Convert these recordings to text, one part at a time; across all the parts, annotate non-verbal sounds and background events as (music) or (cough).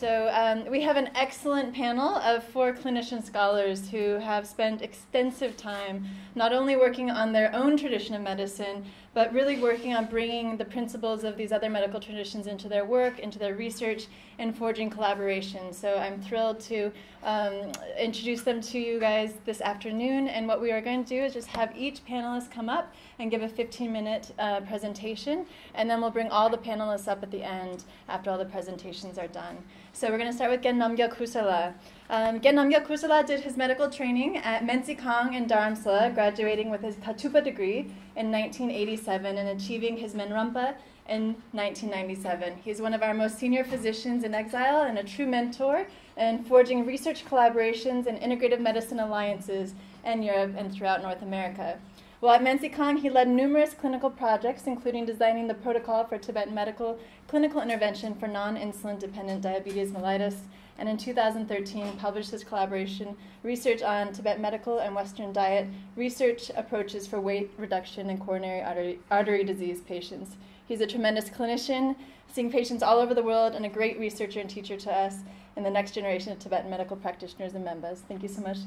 So um, we have an excellent panel of four clinician scholars who have spent extensive time not only working on their own tradition of medicine, but really working on bringing the principles of these other medical traditions into their work, into their research, and forging collaboration. So I'm thrilled to um, introduce them to you guys this afternoon. And what we are going to do is just have each panelist come up and give a 15 minute uh, presentation, and then we'll bring all the panelists up at the end after all the presentations are done. So we're going to start with Gen Namgyal Kusala. Um, Gen Namgyal Kusala did his medical training at Men-Tsee-Khang in Dharamsala, graduating with his Kachupa degree in 1987 and achieving his Menrampa in 1997. He's one of our most senior physicians in exile and a true mentor in forging research collaborations and integrative medicine alliances in Europe and throughout North America. While at Men-Tsee-Khang, he led numerous clinical projects, including designing the protocol for Tibetan medical clinical intervention for non insulin dependent diabetes mellitus, and in 2013 published his collaboration Research on Tibet Medical and Western Diet Research Approaches for Weight Reduction in Coronary Artery, artery Disease Patients. He's a tremendous clinician, seeing patients all over the world, and a great researcher and teacher to us and the next generation of Tibetan medical practitioners and members. Thank you so much.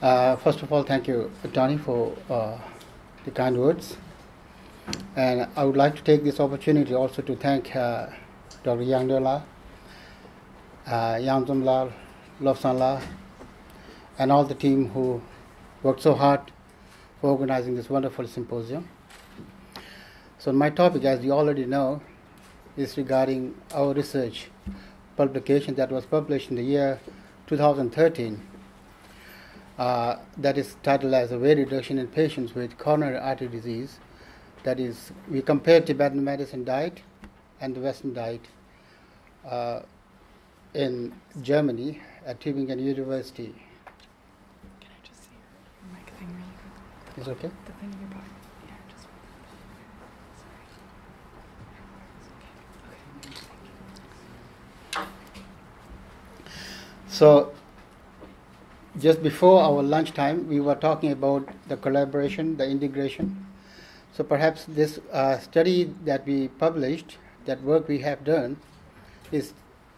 Uh, first of all, thank you, Tawni, for uh, the kind words. And I would like to take this opportunity also to thank uh, Dr. Yangdola, uh, Yangzumla, Lobsanla, and all the team who worked so hard for organizing this wonderful symposium. So, my topic, as you already know, is regarding our research publication that was published in the year 2013 uh, that is titled as a weight reduction in patients with coronary artery disease. That is, we compare Tibetan medicine diet and the Western diet uh, in Germany at Tübingen University. Can I just see your mic thing really quick? Is okay? The thing in your pocket. Yeah, just. Sorry. So, just before our lunchtime, we were talking about the collaboration, the integration. So perhaps this uh, study that we published, that work we have done, is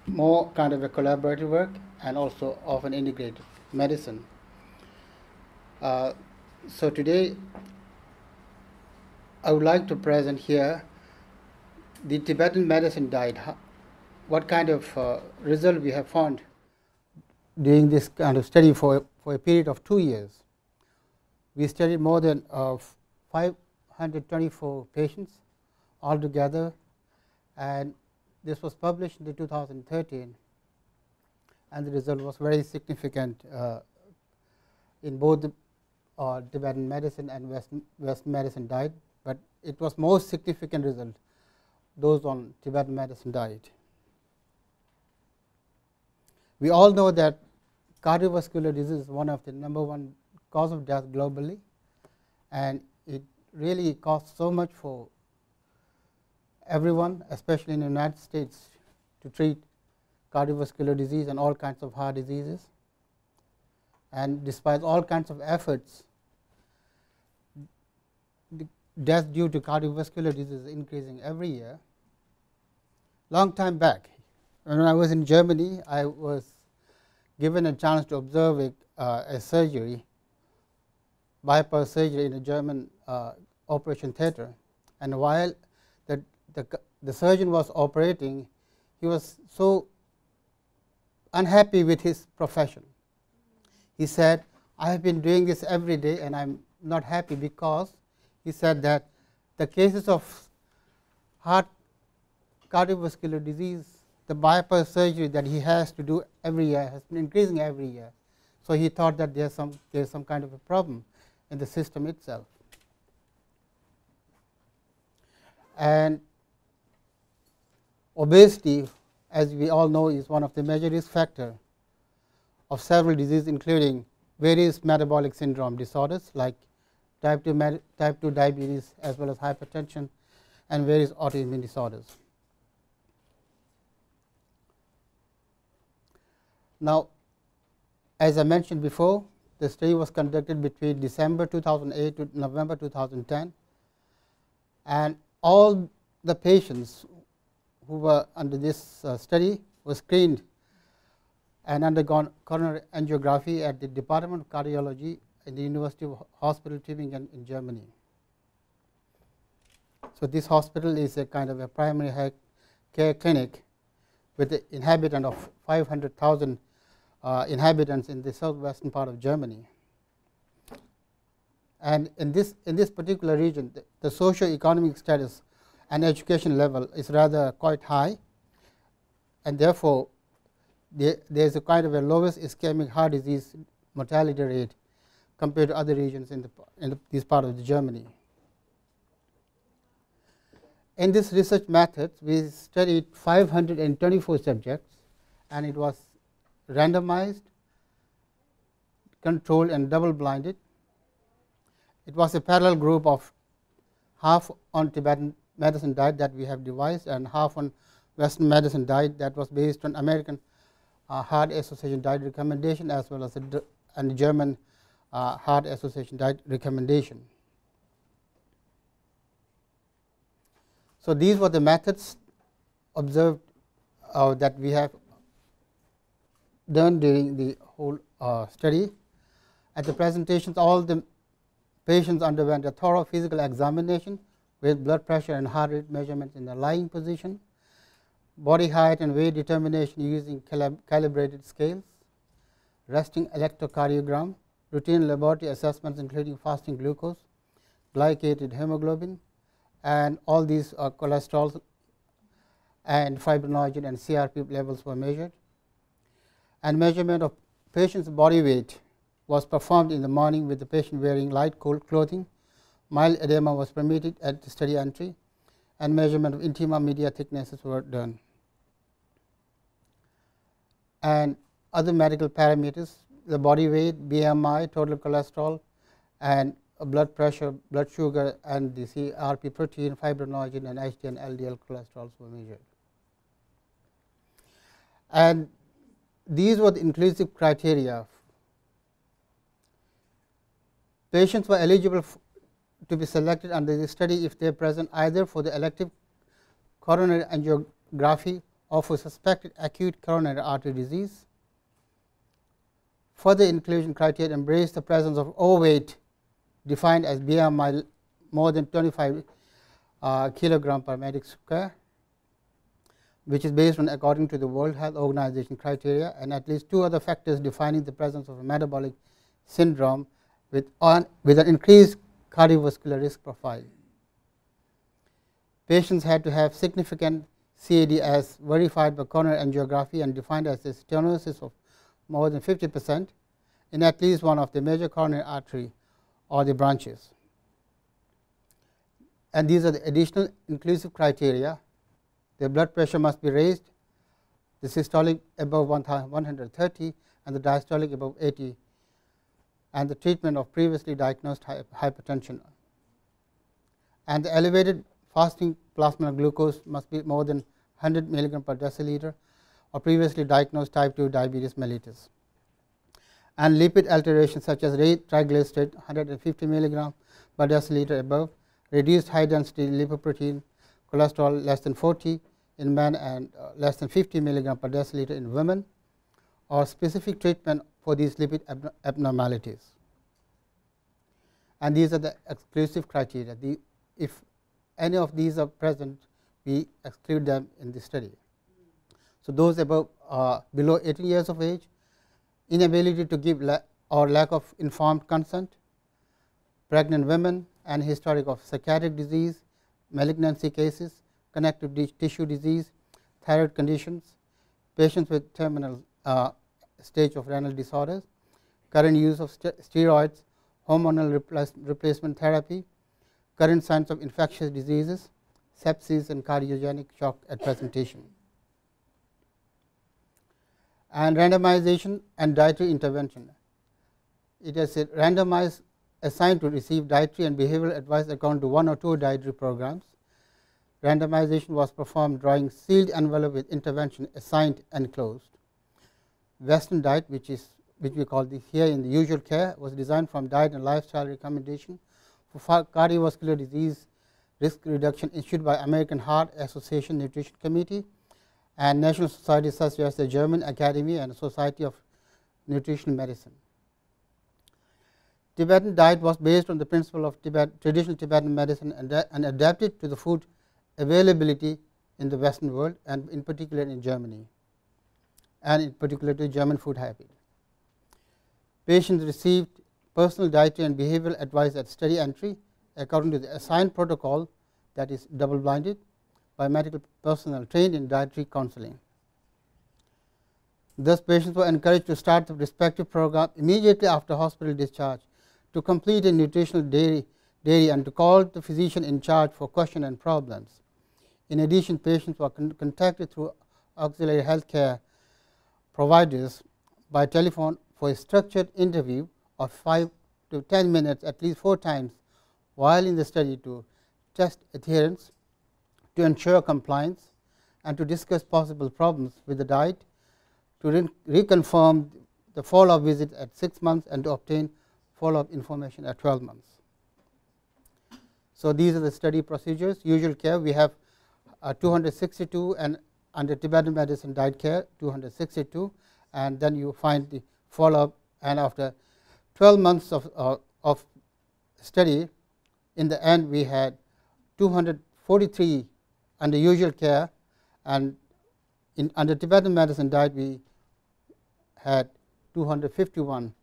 more kind of a collaborative work and also of an integrated medicine. Uh, so today, I would like to present here the Tibetan medicine diet. What kind of uh, result we have found doing this kind of study for, for a period of two years. We studied more than uh, 524 patients altogether, and this was published in 2013, and the result was very significant uh, in both the uh, Tibetan medicine and Western, Western medicine diet, but it was most significant result those on Tibetan medicine diet. We all know that cardiovascular disease is one of the number one cause of death globally, and it really costs so much for everyone, especially in the United States, to treat cardiovascular disease and all kinds of heart diseases. And despite all kinds of efforts, the death due to cardiovascular disease is increasing every year. Long time back, when I was in Germany, I was given a chance to observe a, uh, a surgery, bypass surgery in a German Uh, operation theater. And while the, the, the surgeon was operating, he was so unhappy with his profession. He said, I have been doing this every day and I am not happy because he said that the cases of heart cardiovascular disease the bypass surgery that he has to do every year has been increasing every year. So, he thought that there is some there is some kind of a problem in the system itself. And obesity as we all know is one of the major risk factor of several diseases including various metabolic syndrome disorders like type 2, type 2 diabetes as well as hypertension and various autoimmune disorders. Now, as I mentioned before, the study was conducted between December 2008 to November 2010, and all the patients who were under this uh, study were screened and undergone coronary angiography at the Department of Cardiology in the University of Hospital Tübingen in Germany. So, this hospital is a kind of a primary care clinic with the inhabitant of 500,000 uh, inhabitants in the southwestern part of Germany. And in this, in this particular region, the, the socio-economic status and education level is rather quite high, and therefore, there, is a kind of a lowest ischemic heart disease mortality rate compared to other regions in, the, in the, this part of Germany. In this research method, we studied 524 subjects and it was randomized, controlled and double blinded. It was a parallel group of half on Tibetan medicine diet that we have devised and half on Western medicine diet that was based on American uh, Heart Association diet recommendation as well as a, and German uh, Heart Association diet recommendation. So, these were the methods observed uh, that we have done during the whole uh, study. At the presentations, all the patients underwent a thorough physical examination with blood pressure and heart rate measurements in the lying position, body height and weight determination using calibrated scales, resting electrocardiogram, routine laboratory assessments including fasting glucose, glycated hemoglobin, and all these uh, cholesterol and fibrinogen and CRP levels were measured. And measurement of patient's body weight was performed in the morning with the patient wearing light cold clothing. Mild edema was permitted at the study entry and measurement of intima media thicknesses were done. And other medical parameters, the body weight, BMI, total cholesterol and blood pressure, blood sugar and the CRP protein, fibrinogen and HDL and LDL were measured. And these were the inclusive criteria. Patients were eligible to be selected under the study if they are present either for the elective coronary angiography or for suspected acute coronary artery disease. Further inclusion criteria embrace the presence of overweight defined as BMI more than 25 uh, kilogram per metric square, which is based on according to the World Health Organization criteria and at least two other factors defining the presence of a metabolic syndrome with, on, with an increased cardiovascular risk profile. Patients had to have significant CAD as verified by coronary angiography and defined as a stenosis of more than 50 percent in at least one of the major coronary artery or the branches. And these are the additional inclusive criteria. The blood pressure must be raised, the systolic above 130 and the diastolic above 80 and the treatment of previously diagnosed hypertension. And the elevated fasting plasma glucose must be more than 100 milligram per deciliter or previously diagnosed type 2 diabetes mellitus and lipid alterations such as triglyceride 150 milligram per deciliter above, reduced high density lipoprotein cholesterol less than 40 in men and uh, less than 50 milligram per deciliter in women or specific treatment for these lipid abnormalities. And these are the exclusive criteria. The, if any of these are present, we exclude them in the study. So, those above uh, below 18 years of age inability to give la or lack of informed consent, pregnant women and historic of psychiatric disease, malignancy cases, connective tissue disease, thyroid conditions, patients with terminal uh, stage of renal disorders, current use of st steroids, hormonal replace replacement therapy, current signs of infectious diseases, sepsis and cardiogenic shock at presentation and randomization and dietary intervention. It is randomized assigned to receive dietary and behavioral advice according to one or two dietary programs. Randomization was performed drawing sealed envelope with intervention assigned and closed. Western diet, which is which we call the here in the usual care, was designed from diet and lifestyle recommendation for cardiovascular disease risk reduction issued by American Heart Association Nutrition Committee and national societies such as the German Academy and Society of Nutrition Medicine. Tibetan diet was based on the principle of Tibet, traditional Tibetan medicine and, and adapted to the food availability in the western world and in particular in Germany and in particular to German food habit. Patients received personal dietary and behavioral advice at study entry according to the assigned protocol that is double blinded by medical personnel trained in dietary counseling. Thus, patients were encouraged to start the respective program immediately after hospital discharge to complete a nutritional dairy and to call the physician in charge for question and problems. In addition, patients were con contacted through auxiliary health care providers by telephone for a structured interview of 5 to 10 minutes at least 4 times while in the study to test adherence, to ensure compliance and to discuss possible problems with the diet, to re reconfirm the follow up visit at 6 months and to obtain follow up information at 12 months. So, these are the study procedures usual care we have uh, 262 and under Tibetan medicine diet care 262 and then you find the follow up and after 12 months of, uh, of study in the end we had 243 under usual care and in under Tibetan medicine diet we had 251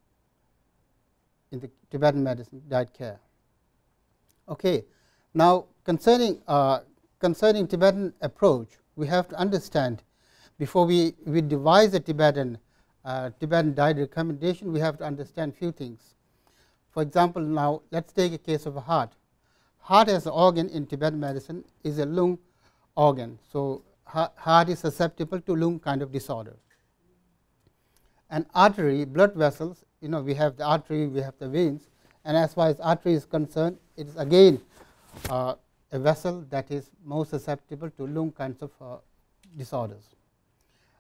in the Tibetan medicine diet care. Okay. Now, concerning uh, concerning Tibetan approach, we have to understand before we, we devise a Tibetan uh, Tibetan diet recommendation, we have to understand few things. For example, now let us take a case of a heart. Heart as an organ in Tibetan medicine is a lung organ. So, heart is susceptible to lung kind of disorder. And artery, blood vessels you know we have the artery, we have the veins and as far as artery is concerned it is again uh, a vessel that is more susceptible to lung kinds of uh, disorders.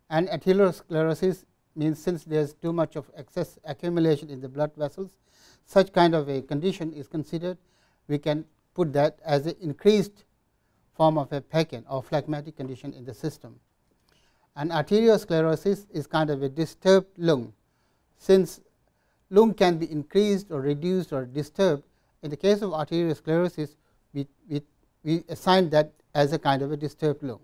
And atherosclerosis means since there is too much of excess accumulation in the blood vessels such kind of a condition is considered we can put that as an increased form of a Pachan or phlegmatic condition in the system. And arteriosclerosis is kind of a disturbed lung since lung can be increased or reduced or disturbed. In the case of arteriosclerosis, we, we, we assign that as a kind of a disturbed lung.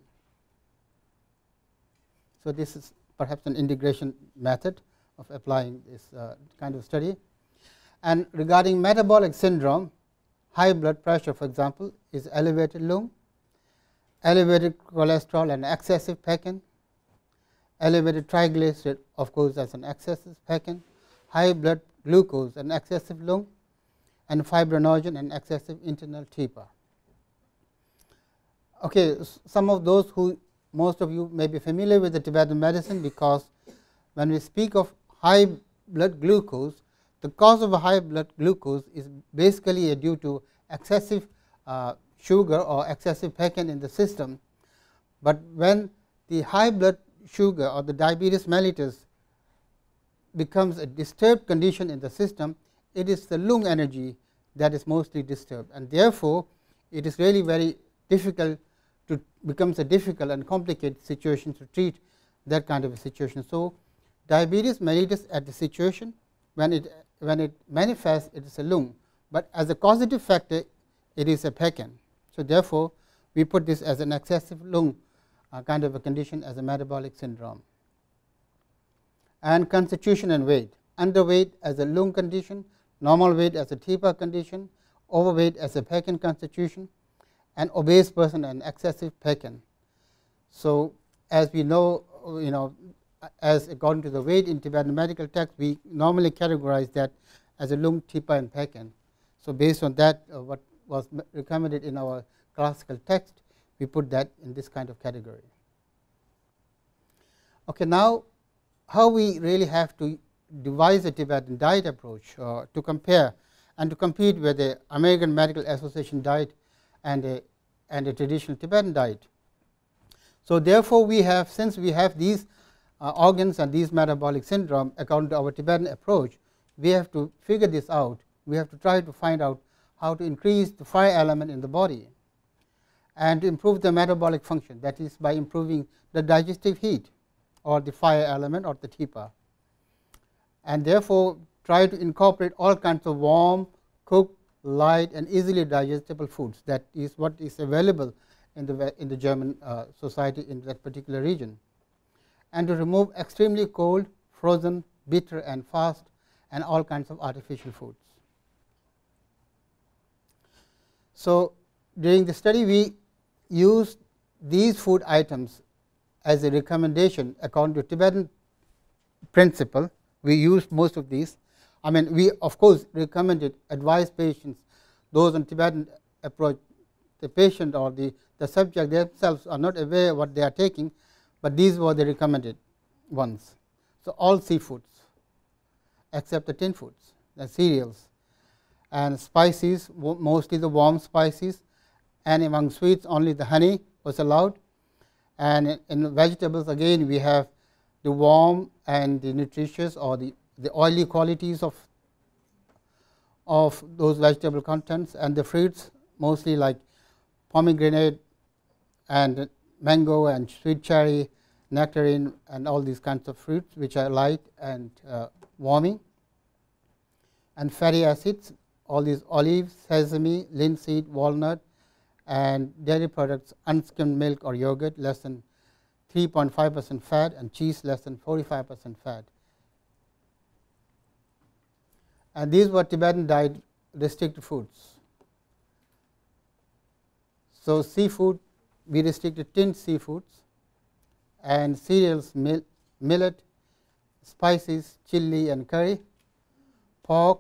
So, this is perhaps an integration method of applying this uh, kind of study. And regarding metabolic syndrome, high blood pressure for example, is elevated lung, elevated cholesterol and excessive Pachan, elevated triglyceride of course, as an excessive Pachan, high blood glucose and excessive lung and fibrinogen and excessive internal TIPA. Okay, some of those who most of you may be familiar with the Tibetan medicine because when we speak of high blood glucose, the cause of a high blood glucose is basically due to excessive uh, sugar or excessive Pachan in the system. But when the high blood sugar or the diabetes mellitus becomes a disturbed condition in the system, it is the lung energy that is mostly disturbed and therefore, it is really very difficult to becomes a difficult and complicated situation to treat that kind of a situation. So, diabetes mellitus at the situation when it when it manifests it is a lung, but as a causative factor it is a Pachan. So, therefore, we put this as an excessive lung uh, kind of a condition as a metabolic syndrome and constitution and weight. Underweight as a lung condition, normal weight as a TIPA condition, overweight as a Pachan constitution and obese person and excessive Pachan. So, as we know you know as according to the weight in Tibetan medical text we normally categorize that as a lung TIPA and Pachan. So, based on that uh, what was recommended in our classical text we put that in this kind of category. Okay, now how we really have to devise a Tibetan diet approach uh, to compare and to compete with the American Medical Association diet and a, and a traditional Tibetan diet. So, therefore, we have since we have these uh, organs and these metabolic syndrome according to our Tibetan approach, we have to figure this out. We have to try to find out how to increase the fire element in the body. and improve the metabolic function that is by improving the digestive heat or the fire element or the TIPA. And therefore, try to incorporate all kinds of warm, cooked, light and easily digestible foods that is what is available in the, in the German uh, society in that particular region. And to remove extremely cold, frozen, bitter and fast and all kinds of artificial foods. So, during the study we used these food items as a recommendation according to Tibetan principle. We used most of these. I mean, we of course recommended advise patients, those on Tibetan approach, the patient or the, the subject themselves are not aware what they are taking, but these were the recommended ones. So, all seafoods except the tin foods, the cereals and spices, mostly the warm spices and among sweets only the honey was allowed and in vegetables again we have the warm and the nutritious or the, the oily qualities of of those vegetable contents and the fruits mostly like pomegranate and mango and sweet cherry, nectarine and all these kinds of fruits which are light and uh, warming and fatty acids all these olives, sesame, linseed, walnut and dairy products unskimmed milk or yogurt less than 3.5 percent fat and cheese less than 45 percent fat. And these were Tibetan diet restricted foods. So, seafood we restricted tinned seafoods and cereals, mil millet, spices, chili and curry, pork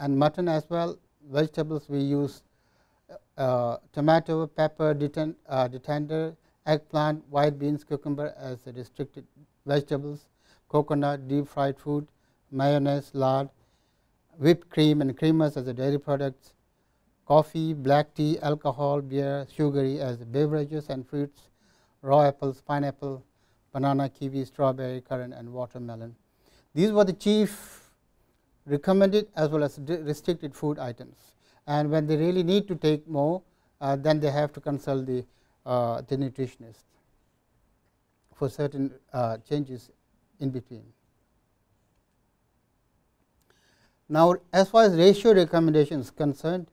and mutton as well. Vegetables we use uh, tomato, pepper, detent, uh, detender, eggplant, white beans, cucumber as restricted vegetables, coconut, deep fried food, mayonnaise, lard, whipped cream and creamers as a dairy products, coffee, black tea, alcohol, beer, sugary as beverages and fruits, raw apples, pineapple, banana, kiwi, strawberry, currant and watermelon. These were the chief recommended as well as restricted food items and when they really need to take more uh, then they have to consult the, uh, the nutritionist for certain uh, changes in between. Now, as far as ratio recommendation is concerned,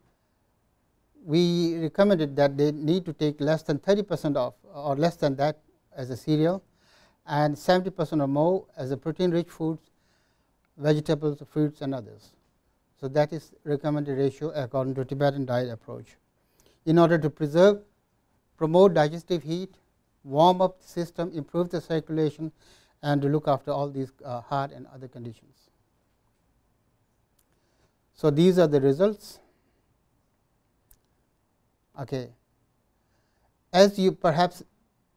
we recommended that they need to take less than 30 percent of or less than that as a cereal and 70 percent or more as a protein rich foods, vegetables, fruits and others. So, that is recommended ratio according to Tibetan diet approach. In order to preserve, promote digestive heat, warm up the system, improve the circulation and to look after all these uh, heart and other conditions. So, these are the results. Okay. As you perhaps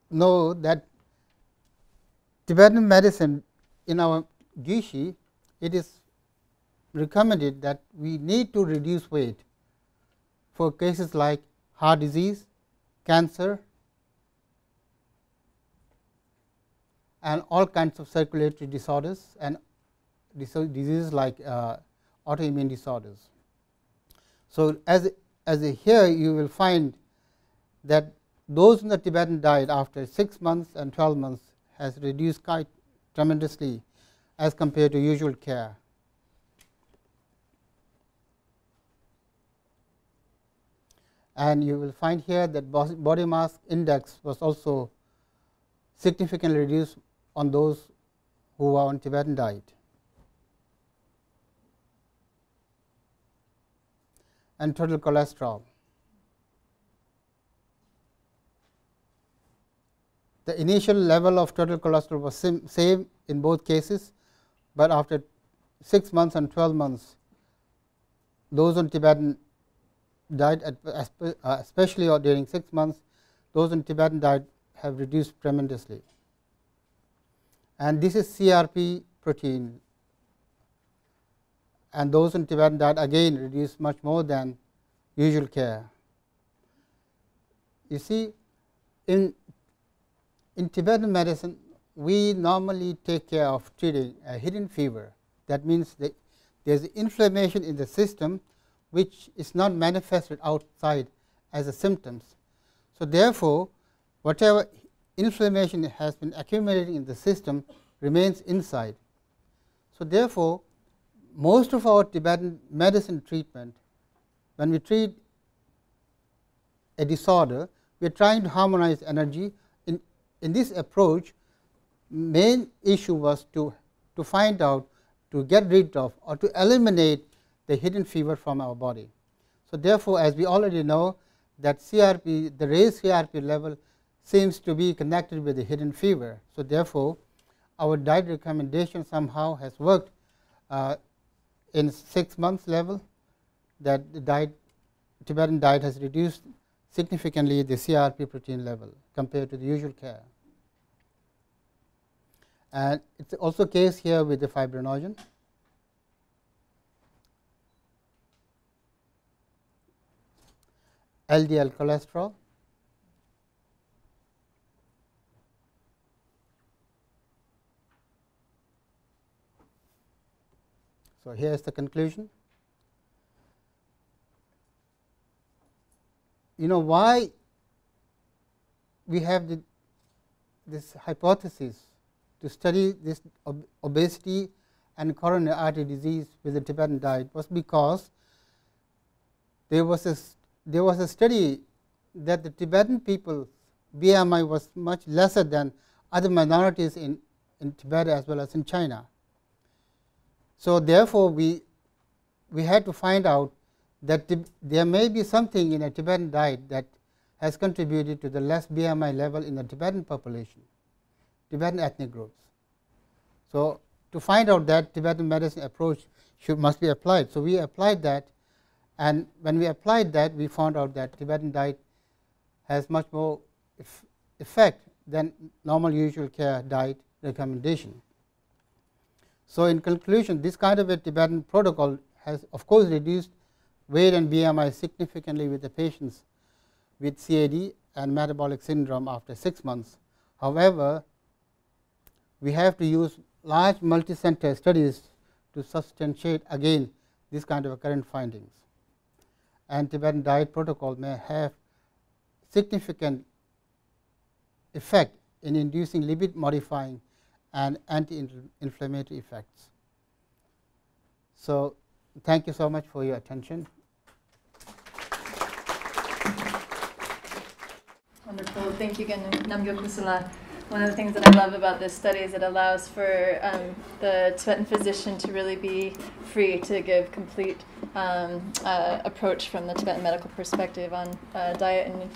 know that Tibetan medicine in our Gyushi, it is recommended that we need to reduce weight for cases like heart disease, cancer and all kinds of circulatory disorders and diseases like uh, autoimmune disorders. So, as, as here you will find that those in the Tibetan diet after 6 months and 12 months has reduced quite tremendously as compared to usual care. and you will find here that body mass index was also significantly reduced on those who are on Tibetan diet. And total cholesterol. The initial level of total cholesterol was same in both cases, but after 6 months and 12 months, those on Tibetan diet uh, especially during 6 months those on Tibetan diet have reduced tremendously and this is CRP protein and those in Tibetan that again reduce much more than usual care. You see in in Tibetan medicine we normally take care of treating a hidden fever that means that there is inflammation in the system which is not manifested outside as a symptoms, So, therefore, whatever inflammation has been accumulating in the system remains inside. So, therefore, most of our Tibetan medicine treatment, when we treat a disorder, we are trying to harmonize energy. In, in this approach, main issue was to, to find out, to get rid of or to eliminate the hidden fever from our body. So, therefore, as we already know that CRP, the raised CRP level seems to be connected with the hidden fever. So, therefore, our diet recommendation somehow has worked uh, in 6 months level that the diet Tibetan diet has reduced significantly the CRP protein level compared to the usual care. And it is also case here with the fibrinogen. LDL cholesterol. So, here is the conclusion. You know why we have the, this hypothesis to study this ob obesity and coronary artery disease with the Tibetan diet was because there was a there was a study that the Tibetan people BMI was much lesser than other minorities in, in Tibet as well as in China. So, therefore, we, we had to find out that there may be something in a Tibetan diet that has contributed to the less BMI level in the Tibetan population, Tibetan ethnic groups. So, to find out that Tibetan medicine approach should must be applied. So, we applied that and when we applied that, we found out that Tibetan diet has much more effect than normal usual care diet recommendation. So, in conclusion, this kind of a Tibetan protocol has of course reduced weight and BMI significantly with the patients with CAD and metabolic syndrome after 6 months. However, we have to use large multicenter studies to substantiate again this kind of a current findings and Tibetan diet protocol may have significant effect in inducing lipid modifying and anti-inflammatory effects. So, thank you so much for your attention. Wonderful. Thank you again, Namgyal Kusala. One of the things that I love about this study is it allows for um, the Tibetan physician to really be free to give complete um, uh, approach from the Tibetan medical perspective on uh, diet and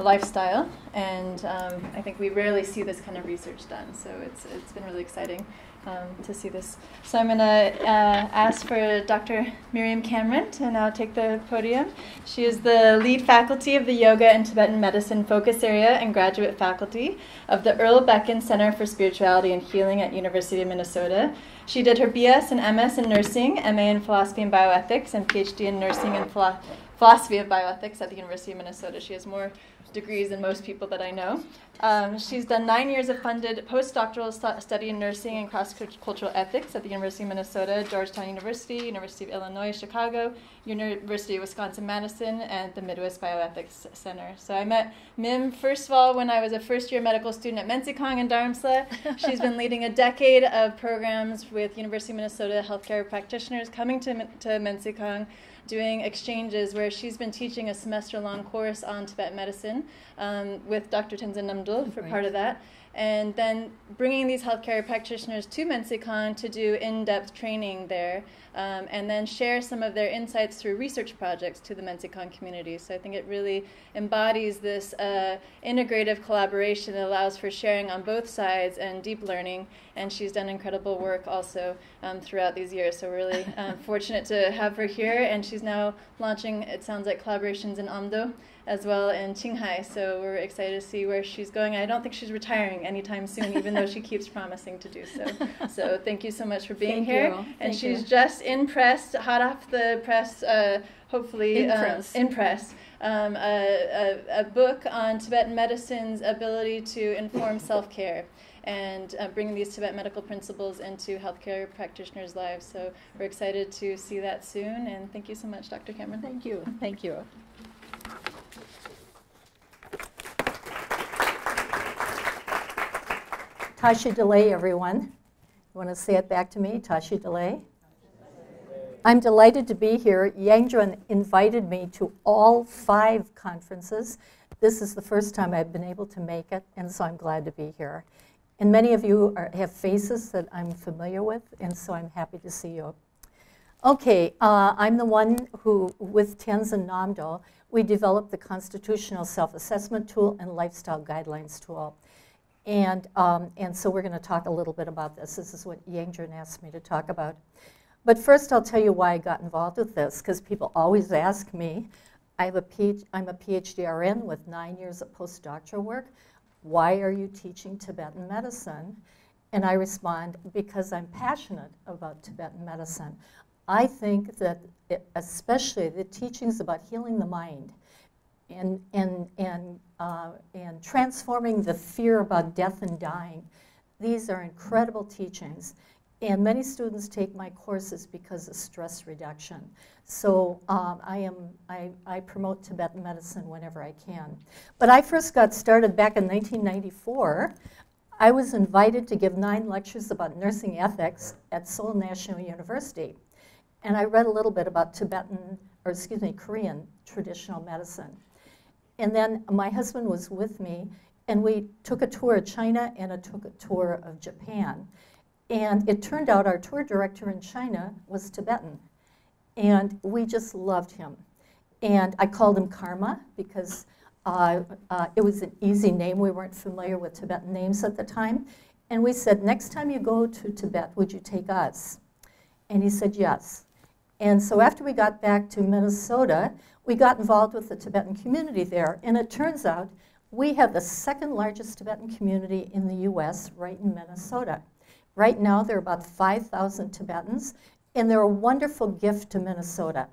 lifestyle. And um, I think we rarely see this kind of research done, so it's, it's been really exciting um, to see this. So I'm going to uh, ask for Dr. Miriam Cameron to now take the podium. She is the lead faculty of the Yoga and Tibetan Medicine Focus Area and graduate faculty of the Earl Bakken Center for Spirituality and Healing at University of Minnesota. She did her BS and MS in nursing, MA in philosophy and bioethics, and PhD in nursing and philo- philosophy of bioethics at the University of Minnesota. She has more degrees than most people that I know. Um, she's done nine years of funded postdoctoral st- study in nursing and cross cultural ethics at the University of Minnesota, Georgetown University, University of Illinois Chicago, University of Wisconsin Madison, and the Midwest Bioethics Center. So I met Mim first of all when I was a first year medical student at Men-Tsee-Khang in Dharamsala. (laughs) She's been leading a decade of programs with University of Minnesota healthcare practitioners coming to, to Men-Tsee-Khang doing exchanges where she's been teaching a semester long course on Tibetan medicine um, with Dr. Tenzin Namdul for part of that. And then bringing these healthcare practitioners to Men-Tsee-Khang to do in depth training there um, and then share some of their insights through research projects to the Men-Tsee-Khang community. So I think it really embodies this uh, integrative collaboration that allows for sharing on both sides and deep learning. And she's done incredible work also um, throughout these years. So we're really um, (laughs) fortunate to have her here. And she's now launching, it sounds like, collaborations in Amdo as well in Qinghai. So we're excited to see where she's going. I don't think she's retiring anytime soon, even though she keeps promising to do so. (laughs) So thank you so much for being thank here. You. And thank she's you. just in press, hot off the press, uh, hopefully in um, press. in press. Um, a, a, a, book on Tibetan medicine's ability to inform (laughs) self care and uh, bringing these Tibet medical principles into healthcare practitioners' lives. So we're excited to see that soon. And thank you so much, Dr. Cameron. Thank you. Thank you. Tashi Delek, everyone. You want to say it back to me? Tashi Delek. I'm delighted to be here. Yangzhen invited me to all five conferences. This is the first time I've been able to make it, and so I'm glad to be here. And many of you are, have faces that I'm familiar with, and so I'm happy to see you. Okay, uh, I'm the one who, with Tenzin Namdul, we developed the Constitutional Self-Assessment Tool and Lifestyle Guidelines Tool. And, um, and so we're going to talk a little bit about this. This is what Yangjun asked me to talk about. But first, I'll tell you why I got involved with this, because people always ask me. I have a PhD, I'm a PhD RN with nine years of postdoctoral work. Why are you teaching Tibetan medicine? And I respond, because I'm passionate about Tibetan medicine. I think that, it, especially the teachings about healing the mind and, and, and, uh, and transforming the fear about death and dying, these are incredible teachings. And many students take my courses because of stress reduction. So um, I, am, I, I promote Tibetan medicine whenever I can. But I first got started back in 1994. I was invited to give nine lectures about nursing ethics at Seoul National University. And I read a little bit about Tibetan, or excuse me, Korean traditional medicine. And then my husband was with me, and we took a tour of China and I took a tour of Japan. And it turned out our tour director in China was Tibetan. And we just loved him. And I called him Karma because uh, uh, it was an easy name. We weren't familiar with Tibetan names at the time. And we said, next time you go to Tibet, would you take us? And he said, yes. And so after we got back to Minnesota, we got involved with the Tibetan community there. And it turns out we have the second largest Tibetan community in the US right in Minnesota. Right now, there are about 5,000 Tibetans, and they're a wonderful gift to Minnesota.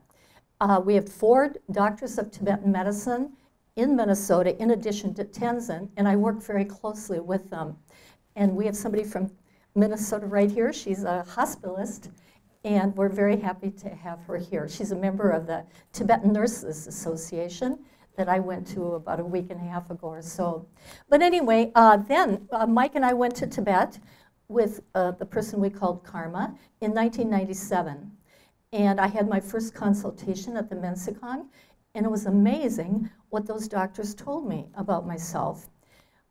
Uh, we have four doctors of Tibetan medicine in Minnesota, in addition to Tenzin, and I work very closely with them. And we have somebody from Minnesota right here. She's a hospitalist, and we're very happy to have her here. She's a member of the Tibetan Nurses Association that I went to about a week and a half ago or so. But anyway, uh, then uh, Mike and I went to Tibet with uh, the person we called Karma in 1997. And I had my first consultation at the Men-Tsee-Khang, and it was amazing what those doctors told me about myself.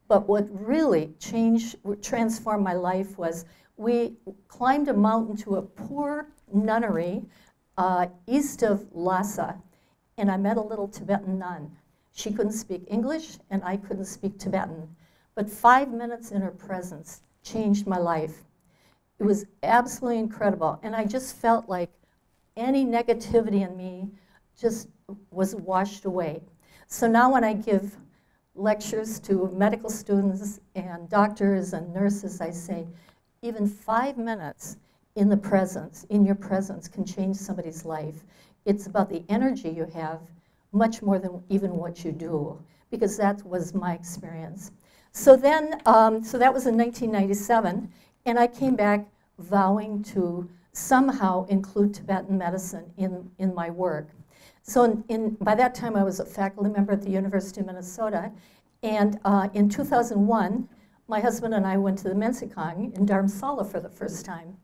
But what really changed, transformed my life was we climbed a mountain to a poor nunnery uh, east of Lhasa, and I met a little Tibetan nun. She couldn't speak English, and I couldn't speak Tibetan. But five minutes in her presence changed my life. It was absolutely incredible. And I just felt like any negativity in me just was washed away. So now when I give lectures to medical students and doctors and nurses, I say, even five minutes in the presence, in your presence, can change somebody's life. It's about the energy you have much more than even what you do, because that was my experience. So then, um, so that was in 1997, and I came back vowing to somehow include Tibetan medicine in, in my work. So in, in, by that time, I was a faculty member at the University of Minnesota, and uh, in 2001, my husband and I went to the Men-Tsee-Khang in Dharamsala for the first time.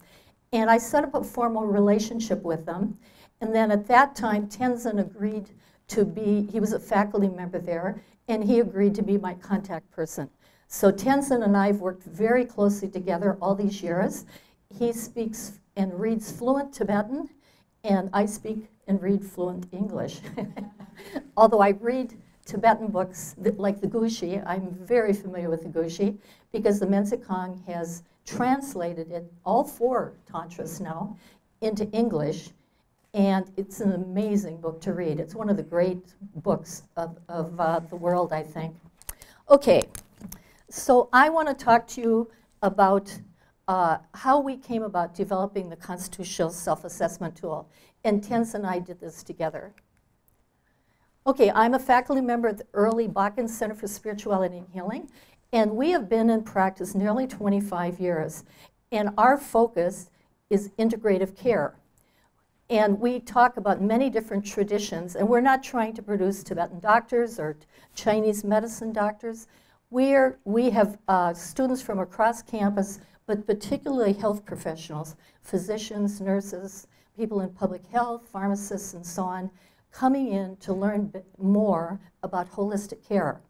And I set up a formal relationship with them. And then at that time, Tenzin agreed to be, he was a faculty member there, and he agreed to be my contact person. So Tenzin and I have worked very closely together all these years. He speaks and reads fluent Tibetan, and I speak and read fluent English. (laughs) Although I read Tibetan books like the Gyushi, I'm very familiar with the Gyushi because the Men-Tsee-Khang has translated it, all four tantras now, into English. And it's an amazing book to read. It's one of the great books of, of uh, the world, I think. Okay, so I want to talk to you about uh, how we came about developing the constitutional self-assessment tool. And Tenzin and I did this together. Okay, I'm a faculty member at the Early Bakken Center for Spirituality and Healing, and we have been in practice nearly 25 years. And our focus is integrative care. And we talk about many different traditions, and we're not trying to produce Tibetan doctors or Chinese medicine doctors We, are, we have uh, students from across campus, but particularly health professionals, physicians, nurses, people in public health, pharmacists, and so on, coming in to learn more about holistic care.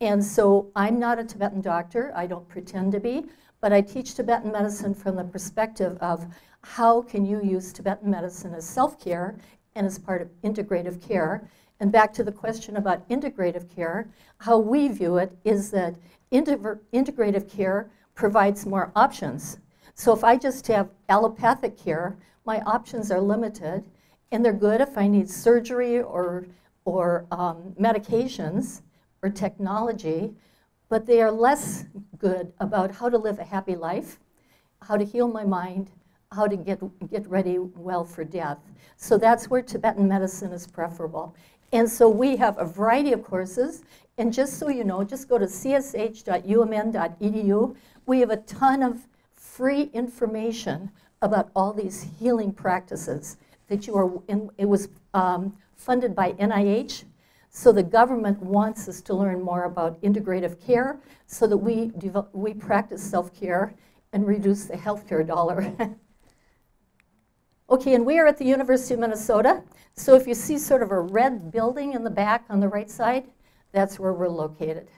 And so I'm not a Tibetan doctor, I don't pretend to be, but I teach Tibetan medicine from the perspective of how can you use Tibetan medicine as self-care and as part of integrative care. And back to the question about integrative care, how we view it is that integrative care provides more options. So if I just have allopathic care, my options are limited, and they're good if I need surgery or, or um, medications or technology, but they are less good about how to live a happy life, how to heal my mind, how to get, get ready well for death. So that's where Tibetan medicine is preferable. And so we have a variety of courses. And just so you know, just go to csh.umn.edu. We have a ton of free information about all these healing practices that you are in. It was um, funded by NIH. So the government wants us to learn more about integrative care so that we, develop, we practice self-care and reduce the healthcare dollar. (laughs) okay, and we are at the University of Minnesota. So if you see sort of a red building in the back on the right side, that's where we're located,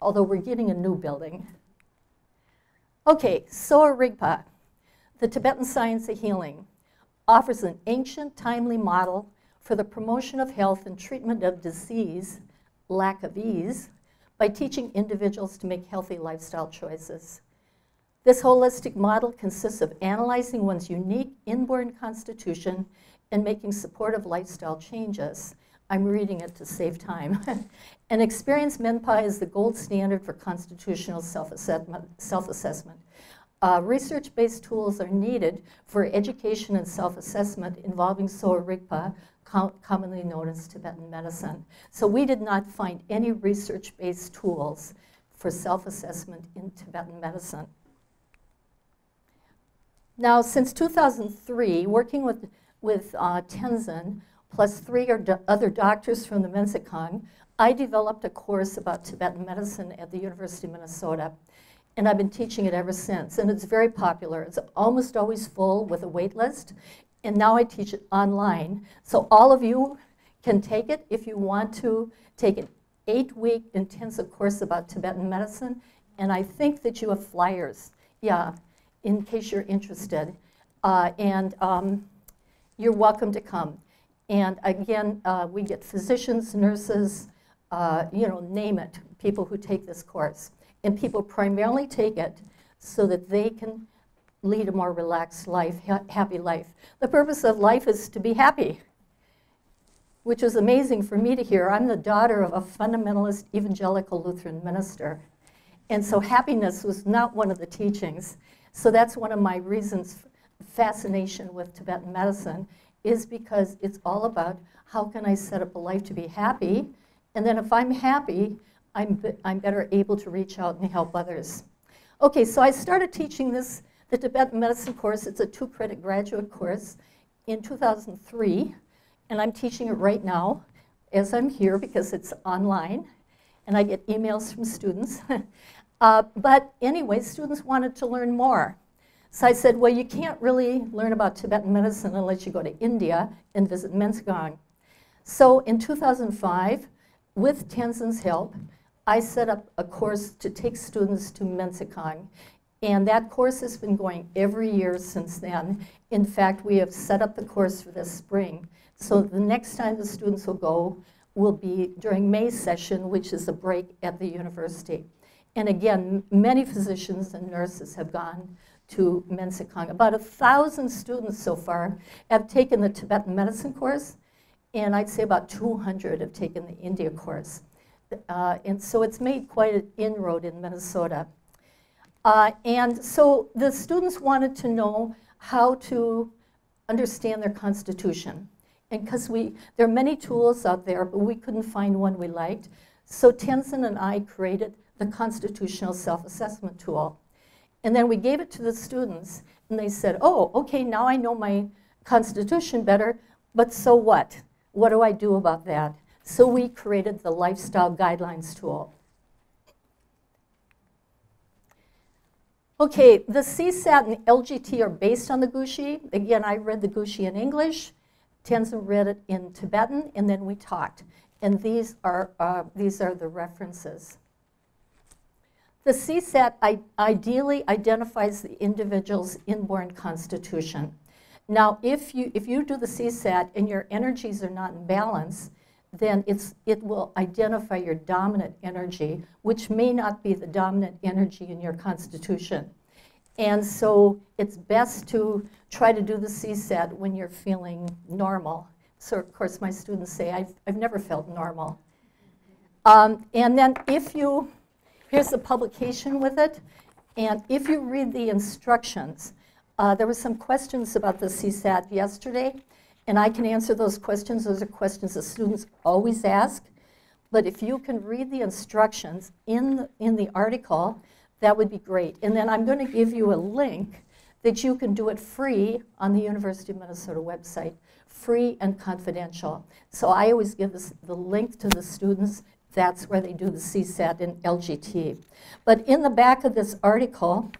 although we're getting a new building. Okay, Sowa Rigpa, the Tibetan Science of Healing, offers an ancient, timely model for the promotion of health and treatment of disease, lack of ease, by teaching individuals to make healthy lifestyle choices. This holistic model consists of analyzing one's unique inborn constitution and making supportive lifestyle changes. I'm reading it to save time. (laughs) An experienced Menpa is the gold standard for constitutional self-assessment. Self uh, Research-based tools are needed for education and self-assessment involving Sowa Rigpa, com commonly known as Tibetan medicine. So we did not find any research-based tools for self-assessment in Tibetan medicine. Now, since 2003, working with, with uh, Tenzin, plus three or do other doctors from the Men-Tsee-Khang, I developed a course about Tibetan medicine at the University of Minnesota and I've been teaching it ever since. And it's very popular. It's almost always full with a wait list. And now I teach it online. So all of you can take it if you want to take an eight-week intensive course about Tibetan medicine. And I think that you have flyers, yeah, in case you're interested. Uh, and um, you're welcome to come. And again, uh, we get physicians, nurses, uh, you know, name it, people who take this course. And people primarily take it so that they can lead a more relaxed life, ha happy life. The purpose of life is to be happy, which is amazing for me to hear. I'm the daughter of a fundamentalist evangelical Lutheran minister. And so happiness was not one of the teachings. So that's one of my reasons, fascination with Tibetan medicine, is because it's all about how can I set up a life to be happy, and then if I'm happy, I'm, I'm better able to reach out and help others. Okay, so I started teaching this, the Tibetan medicine course. It's a two-credit graduate course in 2003, and I'm teaching it right now as I'm here because it's online, and I get emails from students. (laughs) uh, but anyway, students wanted to learn more. So I said, well, you can't really learn about Tibetan medicine unless you go to India and visit Men-Tsee-Khang. So in 2005, with Tenzin's help, I set up a course to take students to Men-Tsee-Khang. And that course has been going every year since then. In fact, we have set up the course for this spring. So the next time the students will go will be during May session, which is a break at the university. And again, many physicians and nurses have gone to Men-Tsee-Khang. About a thousand students so far have taken the Tibetan medicine course, and I'd say about 200 have taken the India course. Uh, and so it's made quite an inroad in Minnesota. Uh, and so the students wanted to know how to understand their constitution. And because we, there are many tools out there, but we couldn't find one we liked. So Tenzin and I created the constitutional self-assessment tool. And then we gave it to the students, and they said, oh, okay, now I know my constitution better, but so what? What do I do about that? So we created the Lifestyle Guidelines tool. Okay, the CSAT and LGT are based on the Gyushi. Again, I read the Gyushi in English. Tenzin read it in Tibetan, and then we talked. And these are, uh, these are the references. The CSAT ideally identifies the individual's inborn constitution. Now, if you, if you do the CSAT and your energies are not in balance, then it's, it will identify your dominant energy, which may not be the dominant energy in your constitution. And so it's best to try to do the CSAT when you're feeling normal. So, of course, my students say, I've, I've never felt normal. Um, and then if you Here's the publication with it. And if you read the instructions, uh, there were some questions about the CSAT yesterday, and I can answer those questions. Those are questions that students always ask. But if you can read the instructions in the, in the article, that would be great. And then I'm going to give you a link that you can do it free on the University of Minnesota website, free and confidential. So I always give this, the link to the students that's where they do the CSAT and LGT. But in the back of this article,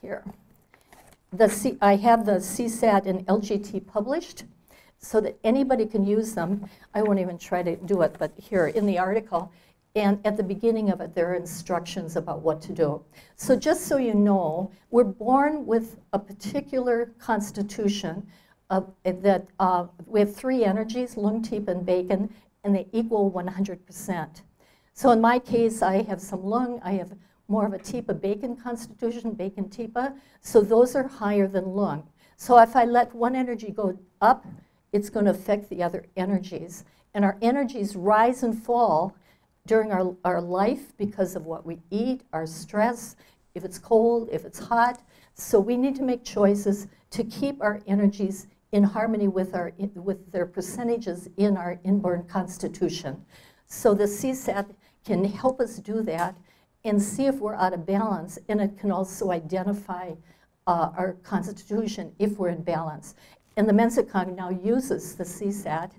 here, the C, I have the CSAT and LGT published so that anybody can use them. I won't even try to do it, but here in the article, and at the beginning of it, there are instructions about what to do. So just so you know, we're born with a particular constitution uh, that uh, we have three energies, lung, teep, and beken, and they equal 100%. So in my case, I have some lung, I have more of a tripa beken constitution, beken tripa, so those are higher than lung. So if I let one energy go up, it's going to affect the other energies. And our energies rise and fall during our, our life because of what we eat, our stress, if it's cold, if it's hot. So we need to make choices to keep our energies in harmony with, our, with their percentages in our inborn constitution. So the CSAT can help us do that and see if we're out of balance, and it can also identify uh, our constitution if we're in balance. And the Mensa now uses the CSAT,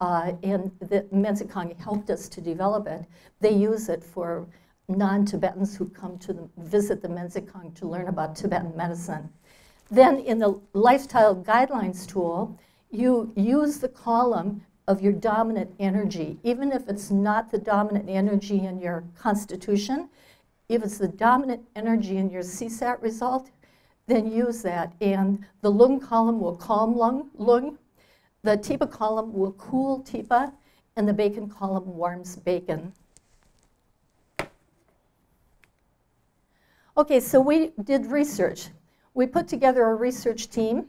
uh, and the Mensa helped us to develop it. They use it for non-Tibetans who come to the, visit the Mensa to learn about Tibetan medicine. Then in the lifestyle guidelines tool, you use the column of your dominant energy, even if it's not the dominant energy in your constitution. If it's the dominant energy in your CSAT result, then use that. And the lung column will calm lung, lung. The tripa column will cool tripa, and the beken column warms beken. Okay, so we did research. We put together a research team,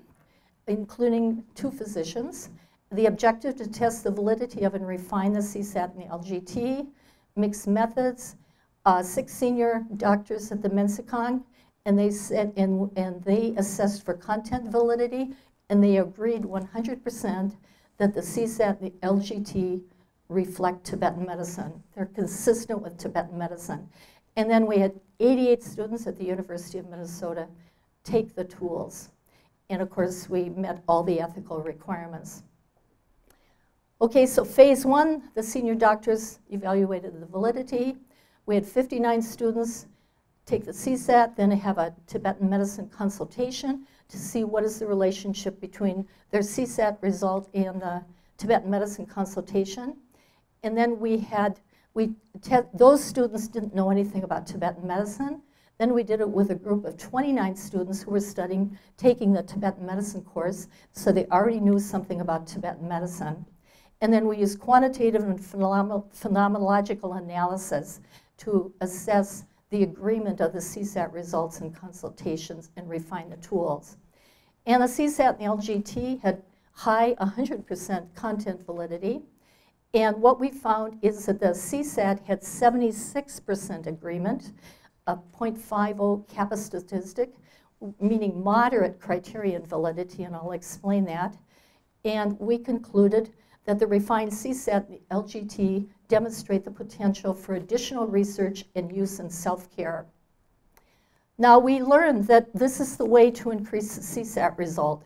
including two physicians. The objective to test the validity of and refine the CSAT and the LGT, mixed methods, uh, six senior doctors at the Men-Tsee-Khang, and they said, and, and they assessed for content validity, and they agreed 100% that the CSAT and the LGT reflect Tibetan medicine. They're consistent with Tibetan medicine. And then we had 88 students at the University of Minnesota take the tools. And of course, we met all the ethical requirements. Okay, so phase one, the senior doctors evaluated the validity. We had 59 students take the CSAT, then have a Tibetan medicine consultation to see what is the relationship between their CSAT result and the Tibetan medicine consultation. And then we had, we those students didn't know anything about Tibetan medicine. Then we did it with a group of 29 students who were studying, taking the Tibetan medicine course, so they already knew something about Tibetan medicine. And then we used quantitative and phenomenological analysis to assess the agreement of the CSAT results and consultations and refine the tools. And the CSAT and the LGT had high 100% content validity. And what we found is that the CSAT had 76% agreement a 0.50 kappa statistic, meaning moderate criterion validity, and I'll explain that. And we concluded that the refined CSAT and the LGT demonstrate the potential for additional research and use in self-care. Now we learned that this is the way to increase the CSAT result.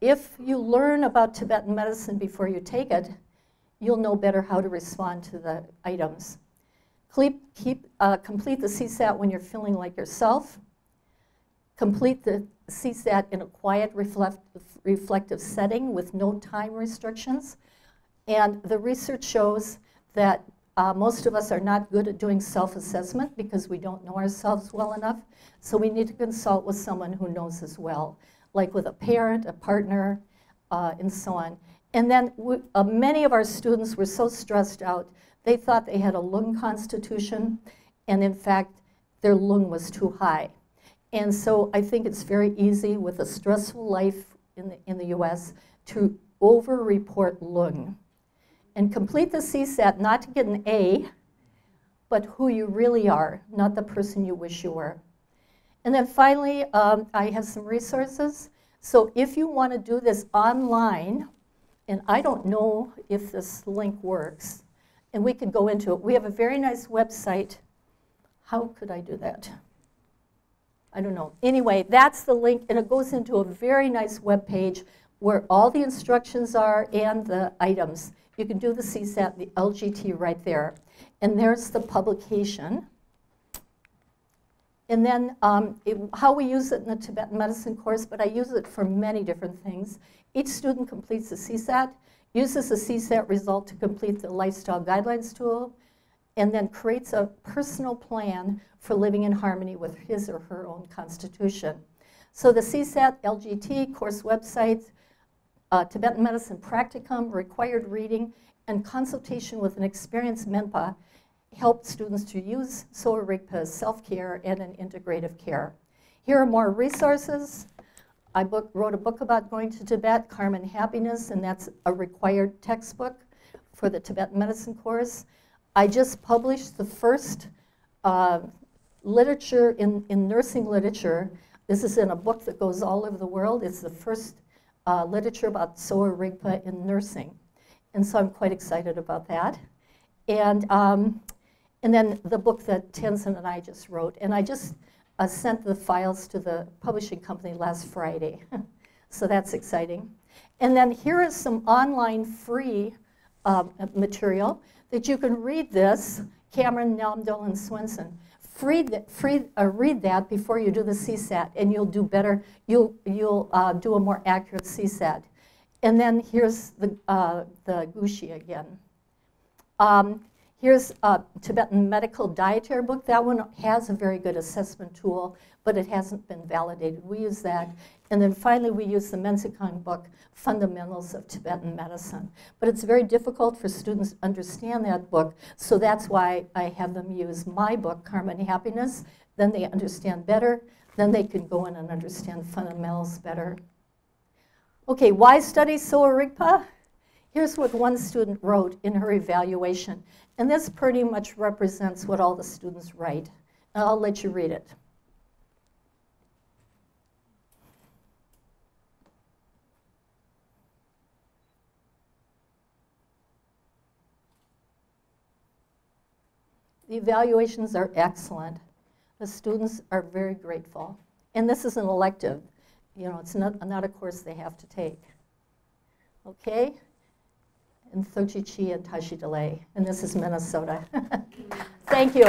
If you learn about Tibetan medicine before you take it, you'll know better how to respond to the items. Keep, keep, uh, complete the CSAT when you're feeling like yourself. Complete the CSAT in a quiet, reflect, reflective setting with no time restrictions. And the research shows that uh, most of us are not good at doing self-assessment because we don't know ourselves well enough. So we need to consult with someone who knows as well, like with a parent, a partner, uh, and so on. And then we, uh, many of our students were so stressed out, they thought they had a lung constitution, and in fact, their lung was too high. And so I think it's very easy with a stressful life in the, in the US to over-report lung and complete the CSAT not to get an A, but who you really are, not the person you wish you were. And then finally, um, I have some resources. So if you want to do this online, and I don't know if this link works, and we could go into it. We have a very nice website. How could I do that? I don't know. Anyway, that's the link, and it goes into a very nice web page where all the instructions are and the items. You can do the CSAT, the LGT right there. And there's the publication. And then um, it, how we use it in the Tibetan medicine course, but I use it for many different things. Each student completes the CSAT, uses the CSAT result to complete the lifestyle guidelines tool, and then creates a personal plan for living in harmony with his or her own constitution. So the CSAT LGT course websites uh, Tibetan Medicine Practicum, required reading, and consultation with an experienced Menpa help students to use Sowa Rigpa as self-care and an integrative care. Here are more resources. I book, wrote a book about going to Tibet, Karma and Happiness, and that's a required textbook for the Tibetan medicine course. I just published the first uh, literature in, in nursing literature. This is in a book that goes all over the world. It's the first uh, literature about Sowa Rigpa in nursing. And so I'm quite excited about that. And, um, and then the book that Tenzin and I just wrote. And I just uh, sent the files to the publishing company last Friday. (laughs) so that's exciting. And then here is some online free uh, material that you can read this, Cameron, Namdul, and Swenson free, free, uh, read that before you do the CSAT, and you'll do better. You'll, you'll uh, do a more accurate CSAT. And then here's the, uh, the Gyushi again. Um, here's a Tibetan medical dietary book. That one has a very good assessment tool, but it hasn't been validated. We use that. And then finally, we use the Men-Tsee-Khang book, Fundamentals of Tibetan Medicine. But it's very difficult for students to understand that book, so that's why I have them use my book, Karma and Happiness. Then they understand better. Then they can go in and understand fundamentals better. Okay, why study Sowa Rigpa? Here's what one student wrote in her evaluation. And this pretty much represents what all the students write. I'll let you read it. The evaluations are excellent. The students are very grateful. And this is an elective. You know, it's not, not a course they have to take. Okay? And Sochi Chi and Tashi Delek. And this is Minnesota. (laughs) Thank you.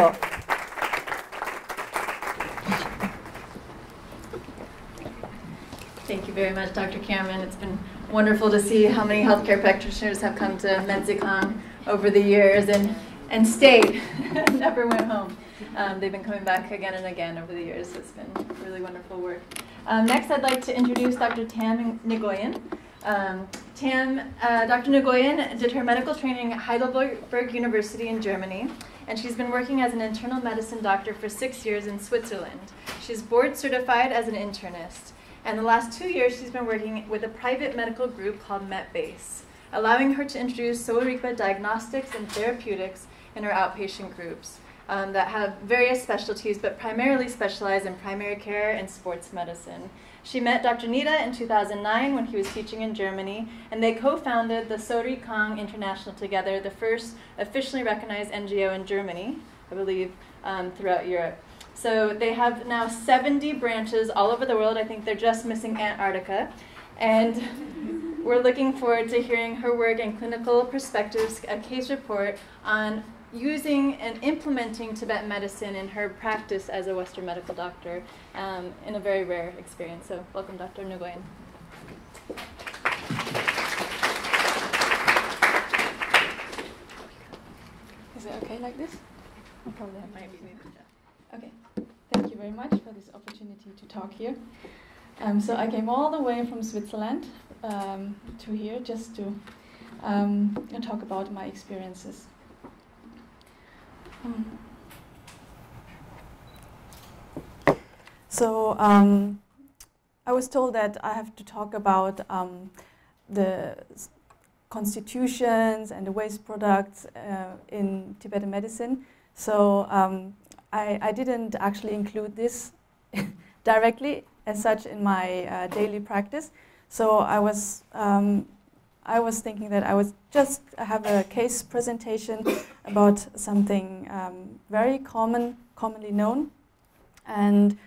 Thank you very much, Dr. Cameron. It's been wonderful to see how many healthcare practitioners have come to Men-Tsee-Khang over the years. And and stayed, (laughs) never went home. Um, they've been coming back again and again over the years. It's been really wonderful work. Um, next, I'd like to introduce Dr. Tam Nguyen. Um, Tam, uh, Dr. Nguyen did her medical training at Heidelberg University in Germany, and she's been working as an internal medicine doctor for six years in Switzerland. She's board certified as an internist, and the last two years she's been working with a private medical group called Medbase, allowing her to introduce Sowa diagnostics and therapeutics in our outpatient groups um, that have various specialties, but primarily specialize in primary care and sports medicine. She met Dr. Nida in 2009 when he was teaching in Germany, and they co-founded the Sorig Khang International together, the first officially recognized NGO in Germany, I believe, um, throughout Europe. So they have now 70 branches all over the world. I think they're just missing Antarctica. And we're looking forward to hearing her work and clinical perspectives, a case report on using and implementing Tibetan medicine in her practice as a Western medical doctor um, in a very rare experience. So, welcome, Dr. Nguyen. Is it okay like this? I'll probably have my Okay. Thank you very much for this opportunity to talk here. Um, so I came all the way from Switzerland um, to here just to um, talk about my experiences. So um, I was told that I have to talk about um, the constitutions and the waste products uh, in Tibetan medicine. So um, I, I didn't actually include this (laughs) directly as such in my uh, daily practice. So I was um, I was thinking that I would just have a case presentation about something um, very common, commonly known, and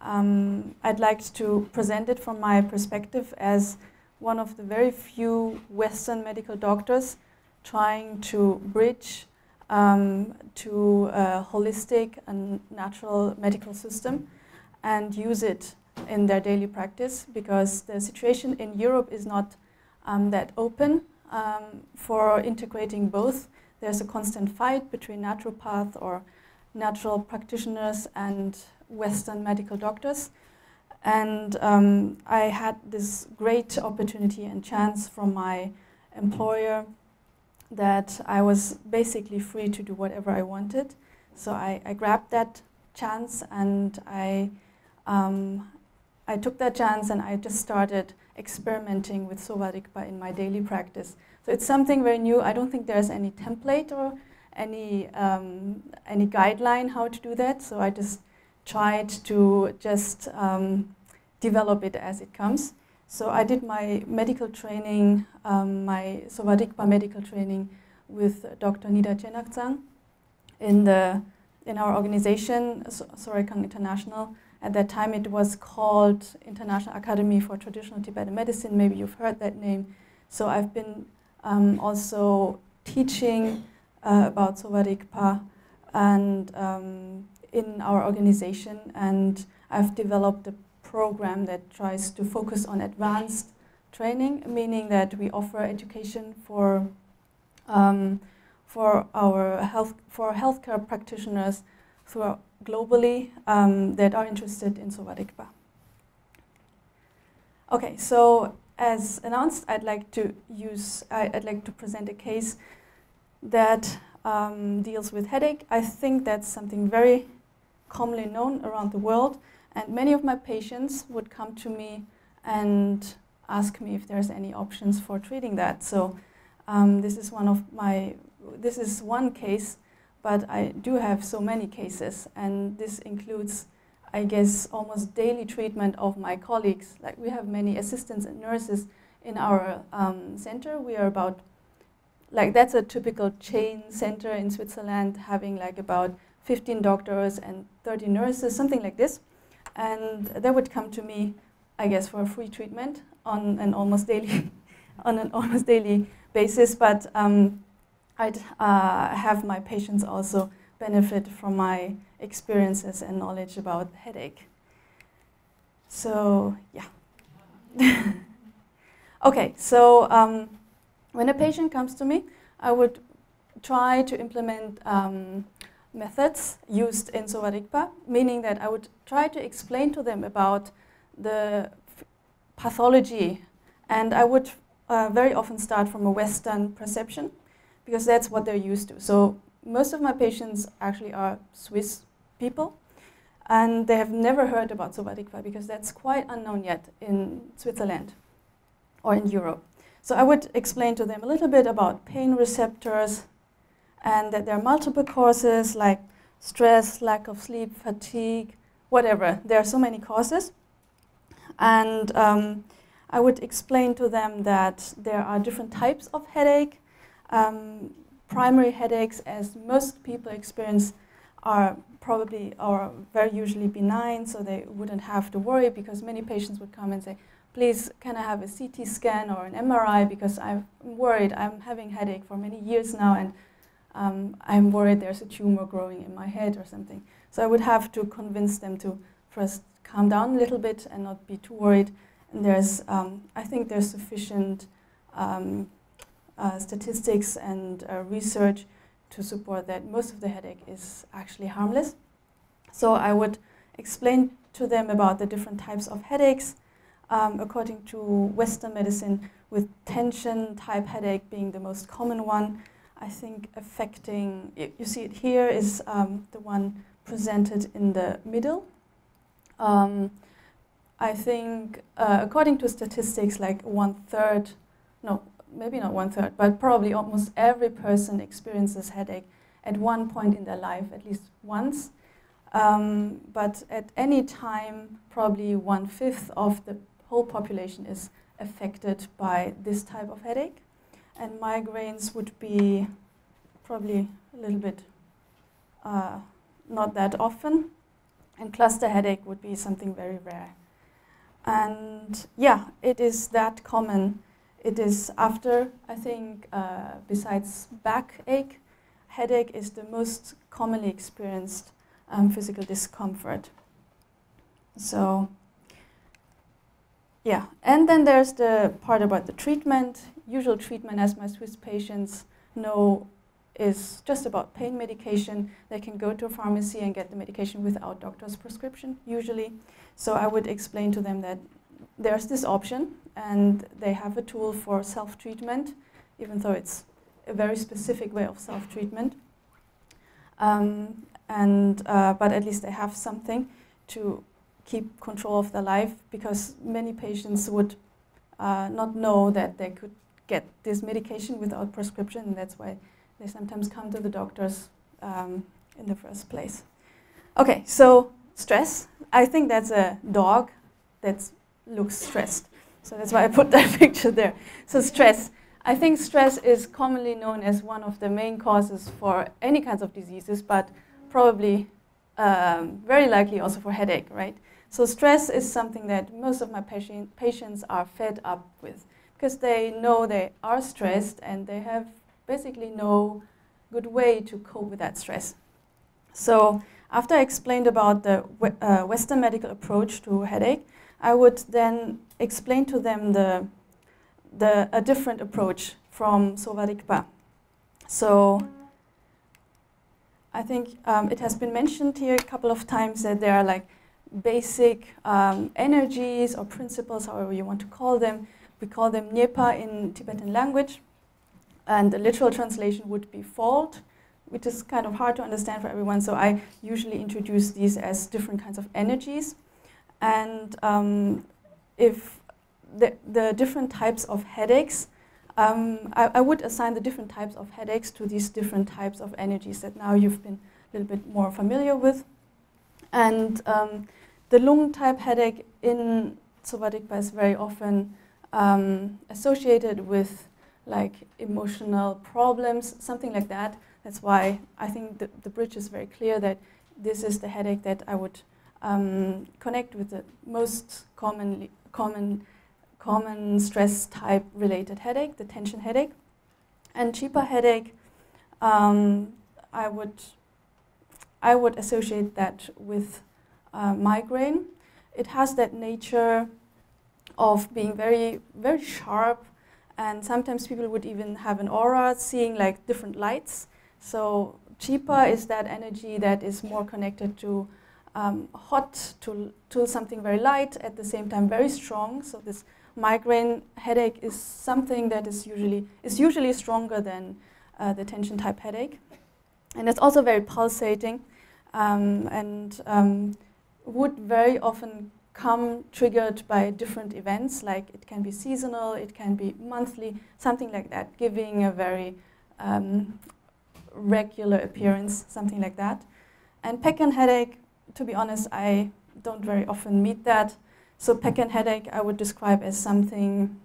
um, I'd like to present it from my perspective as one of the very few Western medical doctors trying to bridge um, to a holistic and natural medical system and use it in their daily practice because the situation in Europe is not that open um, for integrating both. There's a constant fight between naturopath or natural practitioners and Western medical doctors. And um, I had this great opportunity and chance from my employer that I was basically free to do whatever I wanted. So I, I grabbed that chance and I, um, I took that chance and I just started experimenting with Rigpa in my daily practice. So it's something very new. I don't think there's any template or any, um, any guideline how to do that. So I just tried to just um, develop it as it comes. So I did my medical training, um, my Rigpa medical training with Dr. Nida Chenagtsang in, the, in our organization, Sorig Khang International. At that time, it was called International Academy for Traditional Tibetan Medicine. Maybe you've heard that name. So I've been um, also teaching uh, about Sowa Rigpa and um, in our organization, and I've developed a program that tries to focus on advanced training, meaning that we offer education for um, for our health for healthcare practitioners throughout globally um, that are interested in Sowa Rigpa. Okay, so as announced, I'd like to use I, would like to present a case that um, deals with headache. I think that's something very commonly known around the world, and many of my patients would come to me and ask me if there's any options for treating that. So um, this is one of my this is one case but I do have so many cases, and this includes, I guess, almost daily treatment of my colleagues. Like we have many assistants and nurses in our um, center. We are about, like that's a typical chain center in Switzerland, having like about 15 doctors and 30 nurses, something like this. And they would come to me, I guess, for free treatment on an almost daily, (laughs) on an almost daily basis. But um, I'd uh, have my patients also benefit from my experiences and knowledge about headache. So, yeah. (laughs) okay, so um, when a patient comes to me, I would try to implement um, methods used in Sowa Rigpa, meaning that I would try to explain to them about the pathology, and I would uh, very often start from a Western perception because that's what they're used to. So most of my patients actually are Swiss people, and they have never heard about Sowa Rigpa because that's quite unknown yet in Switzerland or in Europe. So I would explain to them a little bit about pain receptors and that there are multiple causes like stress, lack of sleep, fatigue, whatever. There are so many causes. And um, I would explain to them that there are different types of headache um, primary headaches, as most people experience, are probably or very usually benign, so they wouldn't have to worry because many patients would come and say, please, can I have a CT scan or an MRI because I'm worried. I'm having headache for many years now and um, I'm worried there's a tumor growing in my head or something. So I would have to convince them to first calm down a little bit and not be too worried. And there's, um, I think there's sufficient um, statistics and uh, research to support that most of the headache is actually harmless. So I would explain to them about the different types of headaches um, according to Western medicine, with tension type headache being the most common one. I think affecting, you see it here, is um, the one presented in the middle. Um, I think, uh, according to statistics, like one third, no, maybe not one third, but probably almost every person experiences headache at one point in their life, at least once. Um, but at any time, probably one fifth of the whole population is affected by this type of headache. And migraines would be probably a little bit uh, not that often. And cluster headache would be something very rare. And yeah, it is that common. It is after, I think, uh, besides backache, headache is the most commonly experienced um, physical discomfort. So yeah, and then there's the part about the treatment. Usual treatment, as my Swiss patients know, is just about pain medication. They can go to a pharmacy and get the medication without doctor's prescription, usually. So I would explain to them that there's this option, and they have a tool for self treatment, even though it's a very specific way of self treatment. Um, and uh, but at least they have something to keep control of their life because many patients would uh, not know that they could get this medication without prescription, and that's why they sometimes come to the doctors um, in the first place. Okay, so stress. I think that's a dog that looks stressed. So that's why I put (laughs) that picture there. So stress. I think stress is commonly known as one of the main causes for any kinds of diseases, but probably um, very likely also for headache, right? So stress is something that most of my patient, patients are fed up with because they know they are stressed and they have basically no good way to cope with that stress. So after I explained about the uh, Western medical approach to headache, I would then explain to them the, the, a different approach from Sowa Rigpa. So I think um, it has been mentioned here a couple of times that there are like basic um, energies or principles, however you want to call them. We call them Nyepa in Tibetan language. And the literal translation would be fault, which is kind of hard to understand for everyone. So I usually introduce these as different kinds of energies. And um, if the, the different types of headaches, um, I, I, would assign the different types of headaches to these different types of energies that now you've been a little bit more familiar with. And um, the lung type headache in Sowa is very often um, associated with like emotional problems, something like that. That's why I think the, the bridge is very clear that this is the headache that I would um, connect with the most commonly, common, common stress type related headache, the tension headache. And cheaper headache, um, I would I would associate that with uh, migraine. It has that nature of being very, very sharp, and sometimes people would even have an aura, seeing like different lights. So cheaper is that energy that is more connected to um, hot, to, to something very light, at the same time very strong. So this migraine headache is something that is usually is usually stronger than uh, the tension type headache, and it's also very pulsating, um, and um, would very often come triggered by different events, like it can be seasonal, it can be monthly, something like that, giving a very um, regular appearance, something like that. And Pekkan headache, to be honest, I don't very often meet that. So peck and headache I would describe as something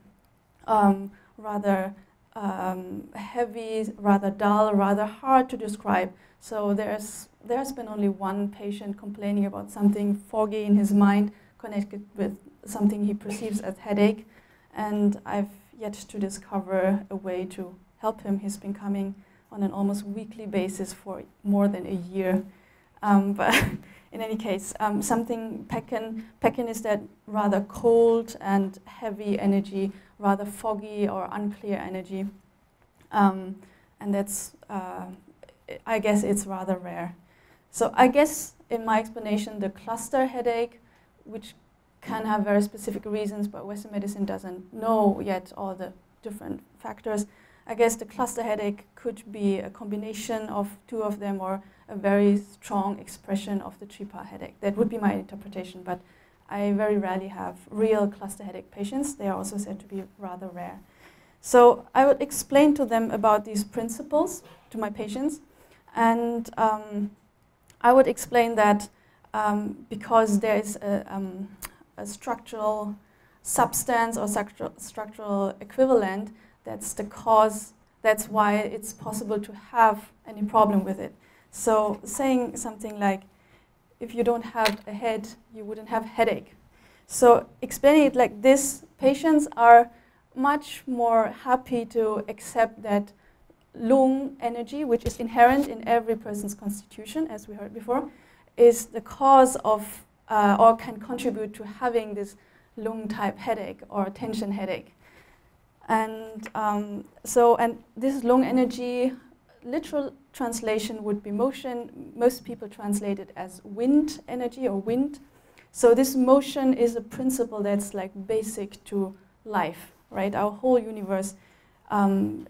um, rather um, heavy, rather dull, rather hard to describe. So there's there's been only one patient complaining about something foggy in his mind connected with something he perceives as headache, and I've yet to discover a way to help him. He's been coming on an almost weekly basis for more than a year. Um, (laughs) but in any case, um, something Pekin, Pekin is that rather cold and heavy energy, rather foggy or unclear energy. Um, and that's, uh, I guess it's rather rare. So I guess in my explanation, the cluster headache, which can have very specific reasons, but Western medicine doesn't know yet all the different factors. I guess the cluster headache could be a combination of two of them or a very strong expression of the tripa headache. That would be my interpretation, but I very rarely have real cluster headache patients. They are also said to be rather rare. So I would explain to them about these principles to my patients, and um, I would explain that um, because there is a, um, a structural substance or structural equivalent, that's the cause, that's why it's possible to have any problem with it. So saying something like, if you don't have a head, you wouldn't have headache. So explaining it like this, patients are much more happy to accept that lung energy, which is inherent in every person's constitution, as we heard before, is the cause of uh, or can contribute to having this lung type headache or tension headache. And um, so, and this lung energy, literal translation would be motion. Most people translate it as wind energy or wind. So this motion is a principle that's like basic to life, right? Our whole universe um,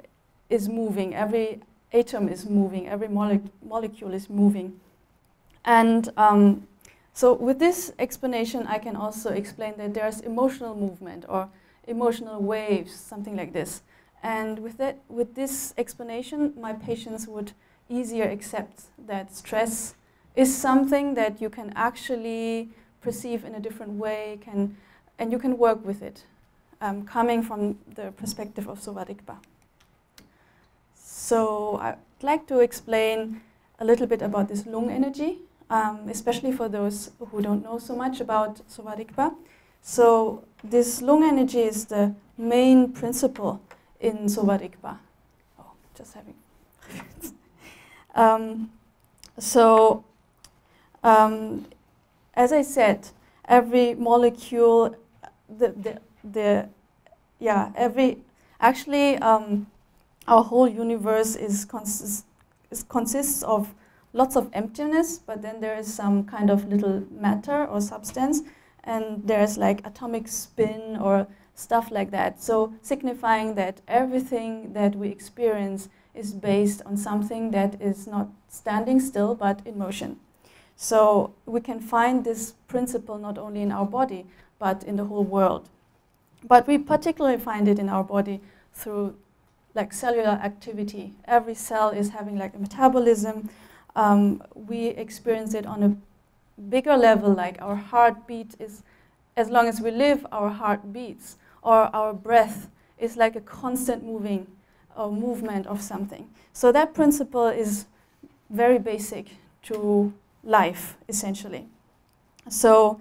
is moving. Every atom is moving. Every mole molecule is moving. And um, so with this explanation, I can also explain that there's emotional movement or emotional waves, something like this. And with, that, with this explanation, my patients would easier accept that stress is something that you can actually perceive in a different way, can, and you can work with it, um, coming from the perspective of Sowa Rigpa. So I'd like to explain a little bit about this lung energy um, especially for those who don't know so much about Sowa Rigpa. So this lung energy is the main principle in Sowa Rigpa. Oh, just having. (laughs) um, so, um, as I said, every molecule, the, the, the yeah, every, actually, um, our whole universe is, consist, is consists of lots of emptiness, but then there is some kind of little matter or substance, and there's like atomic spin or stuff like that. So signifying that everything that we experience is based on something that is not standing still but in motion. So we can find this principle not only in our body but in the whole world. But we particularly find it in our body through like cellular activity. Every cell is having like a metabolism um, we experience it on a bigger level, like our heartbeat is, as long as we live, our heart beats, or our breath is like a constant moving or movement of something. So that principle is very basic to life, essentially. So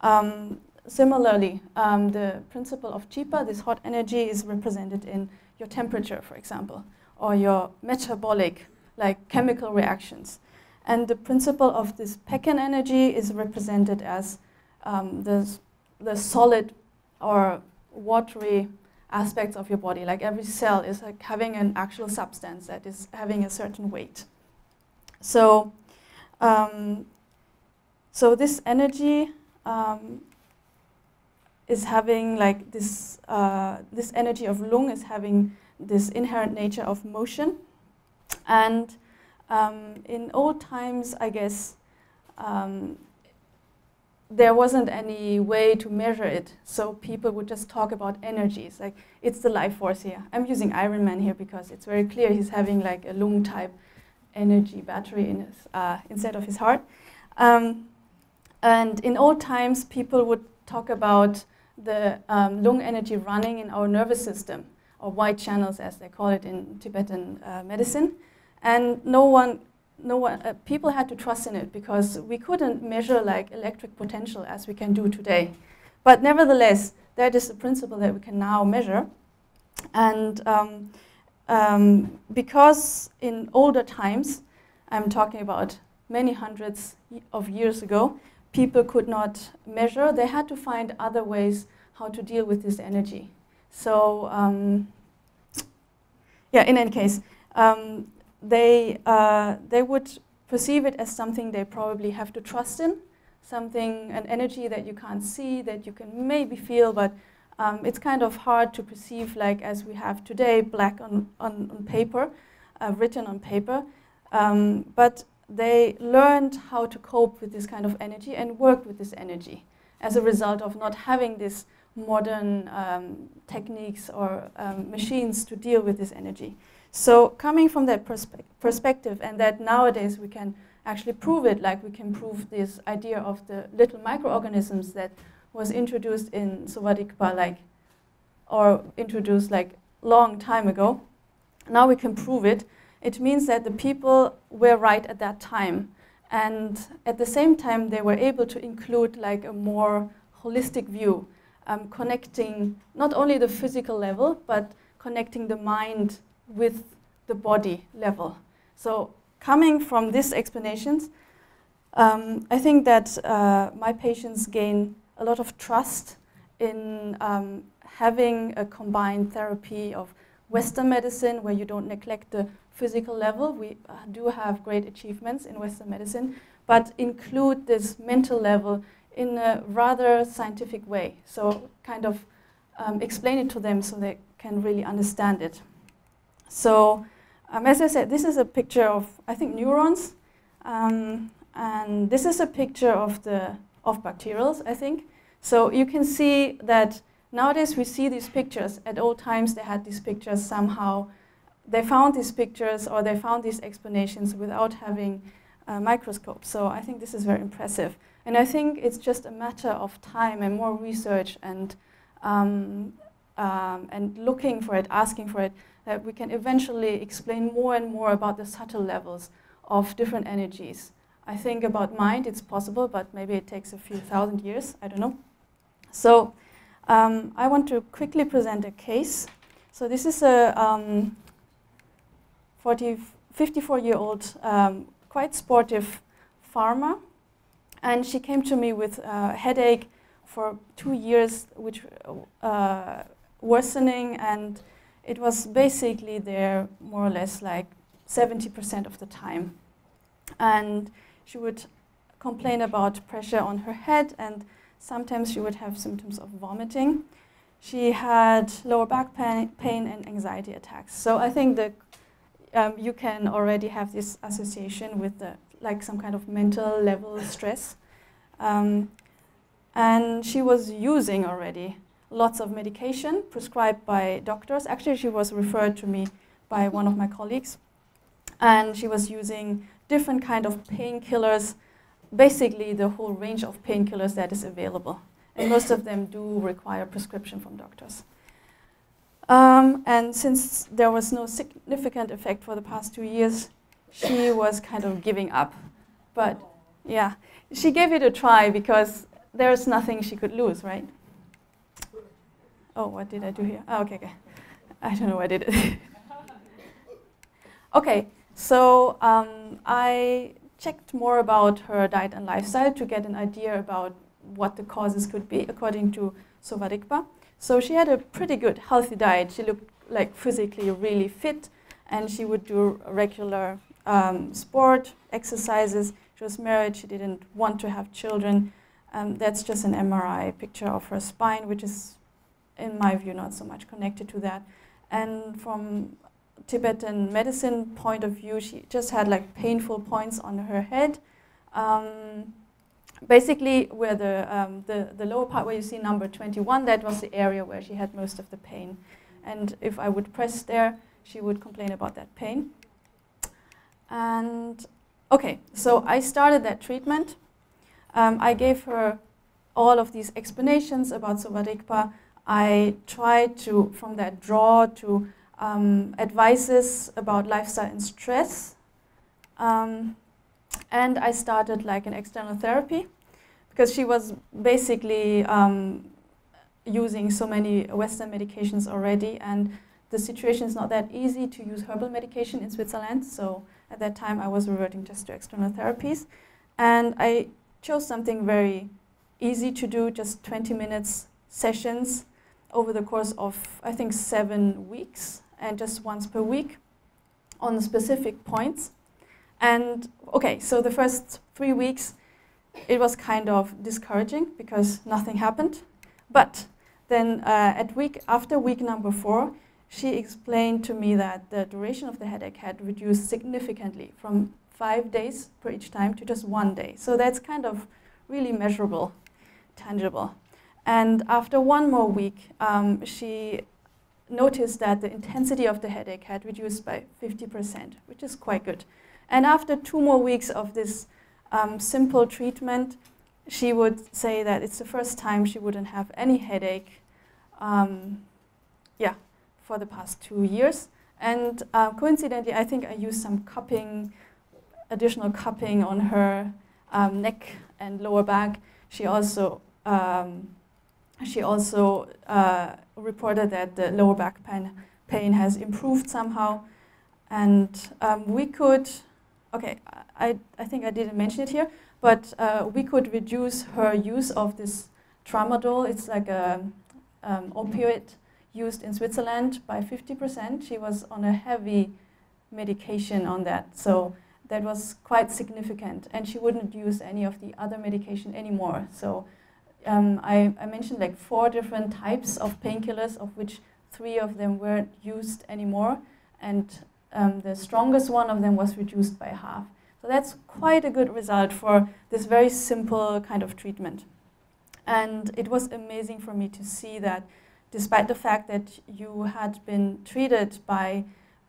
um, similarly, um, the principle of Chipa, this hot energy, is represented in your temperature, for example, or your metabolic like chemical reactions. And the principle of this Pekin energy is represented as um, the, the solid or watery aspects of your body. Like every cell is like having an actual substance that is having a certain weight. So, um, so this energy um, is having like this, uh, this energy of lung is having this inherent nature of motion and um, in old times, I guess, um, there wasn't any way to measure it, so people would just talk about energies, like it's the life force here. I'm using Iron Man here because it's very clear he's having like a lung type energy battery in his, uh, instead of his heart. Um, and in old times, people would talk about the um, lung energy running in our nervous system, or white channels as they call it in Tibetan uh, medicine and no one, no one, uh, people had to trust in it because we couldn't measure like electric potential as we can do today. But nevertheless, that is a principle that we can now measure. And um, um, because in older times, I'm talking about many hundreds of years ago, people could not measure. They had to find other ways how to deal with this energy. So, um, yeah, in any case, um, they, uh, they would perceive it as something they probably have to trust in, something, an energy that you can't see, that you can maybe feel, but um, it's kind of hard to perceive like as we have today, black on, on, on paper, uh, written on paper. Um, but they learned how to cope with this kind of energy and work with this energy as a result of not having these modern um, techniques or um, machines to deal with this energy. So coming from that perspe perspective and that nowadays we can actually prove it, like we can prove this idea of the little microorganisms that was introduced in Sowa Rigpa like, or introduced like long time ago. Now we can prove it. It means that the people were right at that time. And at the same time, they were able to include like a more holistic view, um, connecting not only the physical level, but connecting the mind with the body level. So coming from these explanations, um, I think that uh, my patients gain a lot of trust in um, having a combined therapy of Western medicine where you don't neglect the physical level. We uh, do have great achievements in Western medicine, but include this mental level in a rather scientific way. So kind of um, explain it to them so they can really understand it. So um, as I said, this is a picture of, I think, neurons. Um, and this is a picture of the of bacterials, I think. So you can see that nowadays we see these pictures. At old times they had these pictures somehow. They found these pictures or they found these explanations without having a microscope. So I think this is very impressive. And I think it's just a matter of time and more research and, um, um, and looking for it, asking for it, that we can eventually explain more and more about the subtle levels of different energies. I think about mind, it's possible, but maybe it takes a few thousand years, I don't know. So um, I want to quickly present a case. So this is a um, 40, 54-year-old, um, quite sportive farmer, and she came to me with a headache for two years, which uh, worsening, and it was basically there more or less like 70% of the time. And she would complain about pressure on her head and sometimes she would have symptoms of vomiting. She had lower back pain, pain and anxiety attacks. So I think that um, you can already have this association with the, like some kind of mental level stress. Um, and she was using already lots of medication prescribed by doctors. Actually, she was referred to me by one of my colleagues. And she was using different kind of painkillers, basically the whole range of painkillers that is available. And most of them do require prescription from doctors. Um, and since there was no significant effect for the past two years, she was kind of giving up. But yeah, she gave it a try because there's nothing she could lose, right? Oh, what did I do here? Oh, okay, okay. I don't know what I did. (laughs) okay, so um, I checked more about her diet and lifestyle to get an idea about what the causes could be according to Sowa Rigpa. So she had a pretty good healthy diet. She looked like physically really fit and she would do regular um, sport, exercises. She was married, she didn't want to have children. Um, that's just an MRI picture of her spine, which is, in my view, not so much connected to that. And from Tibetan medicine point of view, she just had like painful points on her head. Um, basically, where the, um, the, the lower part where you see number 21, that was the area where she had most of the pain. And if I would press there, she would complain about that pain. And okay, so I started that treatment. Um, I gave her all of these explanations about Sowa Rigpa. I tried to, from that draw, to um, advices about lifestyle and stress. Um, and I started like an external therapy because she was basically um, using so many Western medications already and the situation is not that easy to use herbal medication in Switzerland. So at that time, I was reverting just to external therapies. And I chose something very easy to do, just 20 minutes sessions over the course of, I think, seven weeks, and just once per week on specific points. And okay, so the first three weeks, it was kind of discouraging because nothing happened. But then uh, at week after week number four, she explained to me that the duration of the headache had reduced significantly from five days per each time to just one day. So that's kind of really measurable, tangible. And after one more week, um, she noticed that the intensity of the headache had reduced by 50%, which is quite good. And after two more weeks of this um, simple treatment, she would say that it's the first time she wouldn't have any headache, um, yeah, for the past two years. And uh, coincidentally, I think I used some cupping, additional cupping on her um, neck and lower back. She also um, she also uh, reported that the lower back pain, pain has improved somehow. And um, we could, okay, I, I think I didn't mention it here, but uh, we could reduce her use of this tramadol. It's like a um, opioid used in Switzerland by 50%. She was on a heavy medication on that. So that was quite significant. And she wouldn't use any of the other medication anymore. So um, I, I, mentioned like four different types of painkillers, of which three of them weren't used anymore, and um, the strongest one of them was reduced by half. So that's quite a good result for this very simple kind of treatment. And it was amazing for me to see that despite the fact that you had been treated by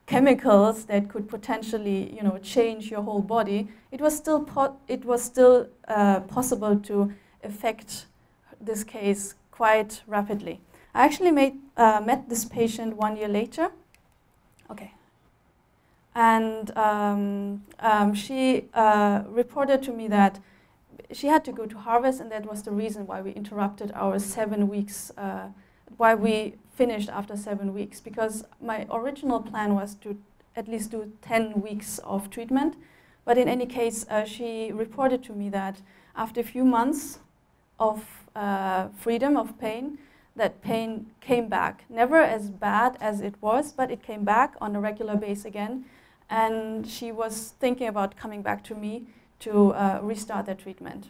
chemicals that could potentially, you know, change your whole body, it was still, it was still uh, possible to affect this case quite rapidly. I actually made, uh, met this patient one year later. Okay. And um, um, she uh, reported to me that she had to go to harvest, and that was the reason why we interrupted our seven weeks, uh, why we finished after seven weeks, because my original plan was to at least do 10 weeks of treatment. But in any case, uh, she reported to me that after a few months of uh, freedom of pain, that pain came back. Never as bad as it was, but it came back on a regular base again. And she was thinking about coming back to me to uh, restart the treatment.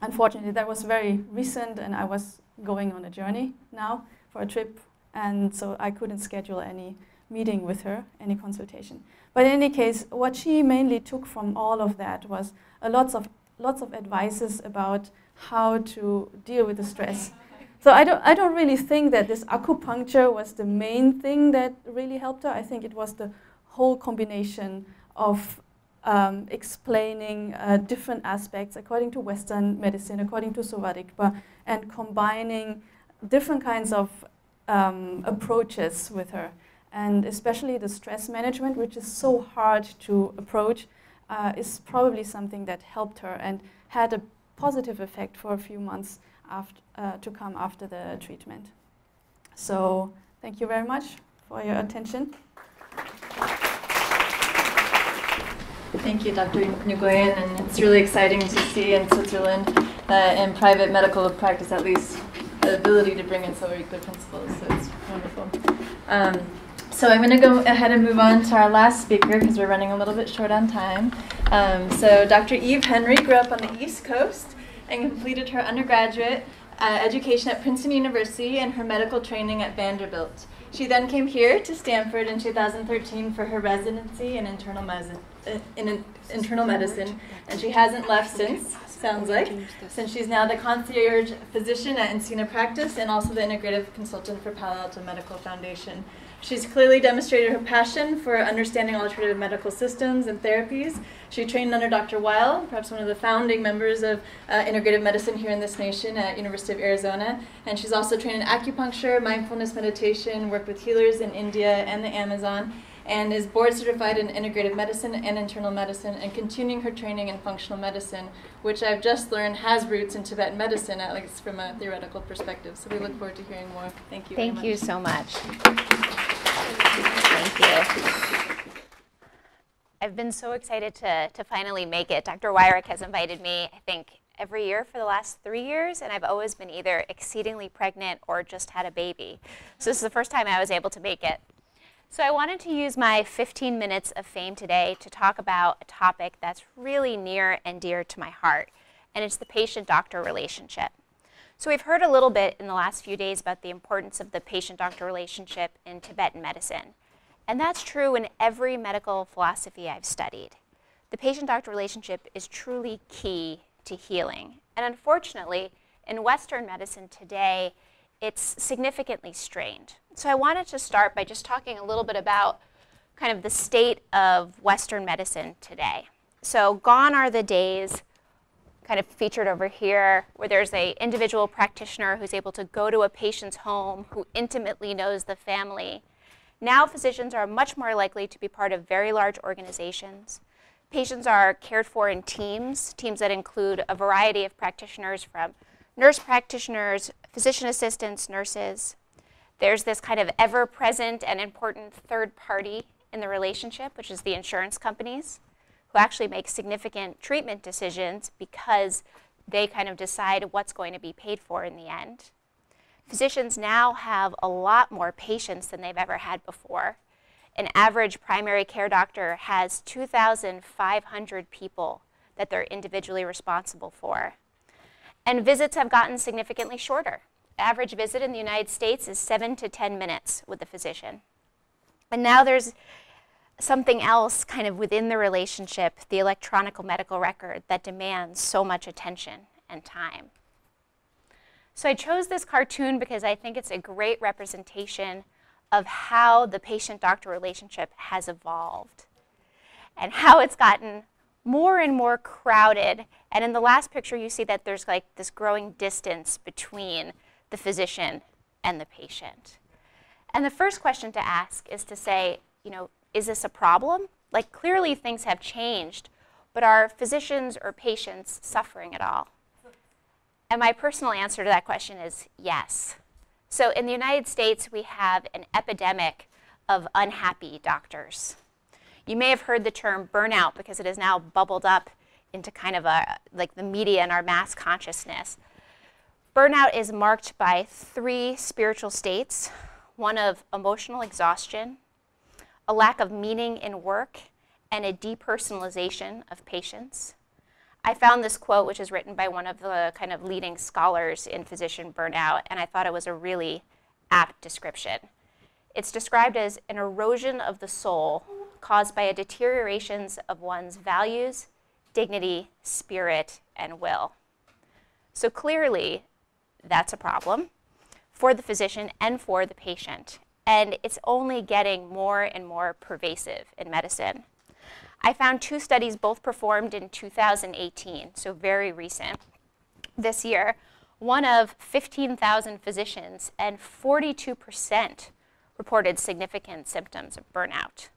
Unfortunately, that was very recent, and I was going on a journey now for a trip, and so I couldn't schedule any meeting with her, any consultation. But in any case, what she mainly took from all of that was a lots of lots of advices about how to deal with the stress. So I don't, I don't really think that this acupuncture was the main thing that really helped her. I think it was the whole combination of um, explaining uh, different aspects according to Western medicine, according to Sowa Rigpa, and combining different kinds of um, approaches with her. And especially the stress management, which is so hard to approach, uh, is probably something that helped her and had a positive effect for a few months after, uh, to come after the treatment. So thank you very much for your attention. Thank you, Dr. Nguyen, and it's really exciting to see in Switzerland, uh, in private medical practice at least, the ability to bring in so many good principles, so it's wonderful. Um, so I'm going to go ahead and move on to our last speaker because we're running a little bit short on time. Um, so Dr. Eve Henry grew up on the East Coast and completed her undergraduate uh, education at Princeton University and her medical training at Vanderbilt. She then came here to Stanford in 2013 for her residency in internal, medicine, uh, in internal medicine, and she hasn't left since, sounds like, since she's now the concierge physician at Encina Practice and also the integrative consultant for Palo Alto Medical Foundation. She's clearly demonstrated her passion for understanding alternative medical systems and therapies. She trained under Dr. Weil, perhaps one of the founding members of uh, integrative medicine here in this nation at University of Arizona. And she's also trained in acupuncture, mindfulness meditation, worked with healers in India and the Amazon, and is board certified in integrative medicine and internal medicine, and continuing her training in functional medicine, which I've just learned has roots in Tibetan medicine, at least from a theoretical perspective. So we look forward to hearing more. Thank you. Thank you so much. Thank you. I've been so excited to, to finally make it. Dr. Wyrick has invited me, I think, every year for the last three years, and I've always been either exceedingly pregnant or just had a baby. So this is the first time I was able to make it. So I wanted to use my 15 minutes of fame today to talk about a topic that's really near and dear to my heart, and it's the patient-doctor relationship. So we've heard a little bit in the last few days about the importance of the patient-doctor relationship in Tibetan medicine. And that's true in every medical philosophy I've studied. The patient-doctor relationship is truly key to healing. And unfortunately, in Western medicine today, it's significantly strained. So I wanted to start by just talking a little bit about kind of the state of Western medicine today. So gone are the days kind of featured over here where there's a individual practitioner who's able to go to a patient's home who intimately knows the family. Now physicians are much more likely to be part of very large organizations Patients are cared for in teams, teams that include a variety of practitioners from nurse practitioners, physician assistants, nurses. There's this kind of ever present and important third party in the relationship, which is the insurance companies, who actually make significant treatment decisions because they kind of decide what's going to be paid for in the end. Physicians now have a lot more patients than they've ever had before an average primary care doctor has 2,500 people that they're individually responsible for. And visits have gotten significantly shorter. Average visit in the United States is seven to 10 minutes with the physician. And now there's something else kind of within the relationship, the electronic medical record, that demands so much attention and time. So I chose this cartoon because I think it's a great representation of how the patient-doctor relationship has evolved and how it's gotten more and more crowded. And in the last picture, you see that there's like this growing distance between the physician and the patient. And the first question to ask is to say, you know, is this a problem? Like clearly things have changed, but are physicians or patients suffering at all? And my personal answer to that question is yes. So in the United States, we have an epidemic of unhappy doctors. You may have heard the term burnout because it has now bubbled up into kind of a like the media and our mass consciousness. Burnout is marked by three spiritual states, one of emotional exhaustion, a lack of meaning in work, and a depersonalization of patients. I found this quote, which is written by one of the kind of leading scholars in physician burnout, and I thought it was a really apt description. It's described as an erosion of the soul caused by a deterioration of one's values, dignity, spirit, and will. So clearly, that's a problem for the physician and for the patient. And it's only getting more and more pervasive in medicine. I found two studies both performed in 2018, so very recent, this year. One of 15,000 physicians, and 42% reported significant symptoms of burnout.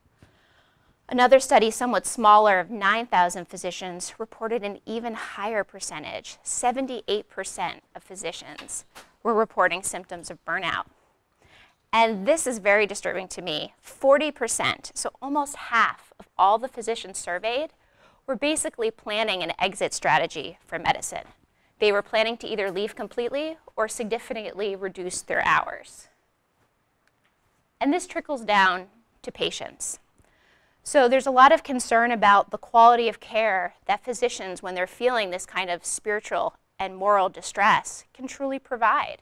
Another study, somewhat smaller, of 9,000 physicians, reported an even higher percentage. 78% of physicians were reporting symptoms of burnout. And this is very disturbing to me. 40%, so almost half of all the physicians surveyed, were basically planning an exit strategy for medicine. They were planning to either leave completely or significantly reduce their hours. And this trickles down to patients. So there's a lot of concern about the quality of care that physicians, when they're feeling this kind of spiritual and moral distress, can truly provide.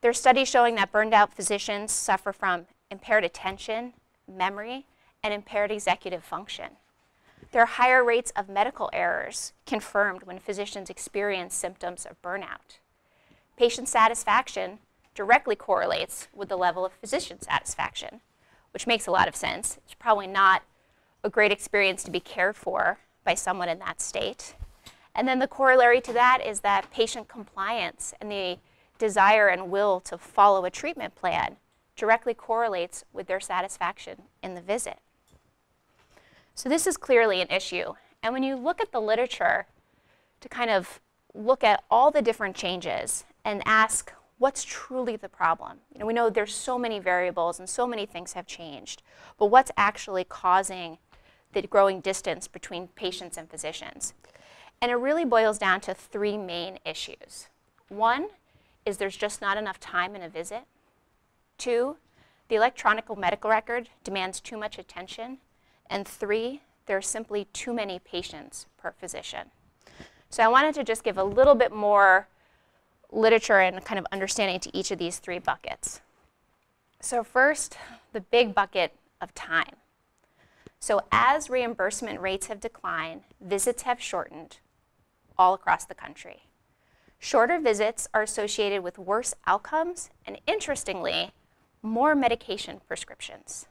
There are studies showing that burned out physicians suffer from impaired attention, memory, and impaired executive function. There are higher rates of medical errors confirmed when physicians experience symptoms of burnout. Patient satisfaction directly correlates with the level of physician satisfaction, which makes a lot of sense. It's probably not a great experience to be cared for by someone in that state. And then the corollary to that is that patient compliance and the desire and will to follow a treatment plan directly correlates with their satisfaction in the visit. So this is clearly an issue. And when you look at the literature to kind of look at all the different changes and ask what's truly the problem? You know, we know there's so many variables and so many things have changed, but what's actually causing the growing distance between patients and physicians? And it really boils down to three main issues. One is there's just not enough time in a visit. Two, the electronic medical record demands too much attention. And three, there are simply too many patients per physician. So I wanted to just give a little bit more literature and kind of understanding to each of these three buckets. So first, the big bucket of time. So as reimbursement rates have declined, visits have shortened all across the country. Shorter visits are associated with worse outcomes and, interestingly, more medication prescriptions.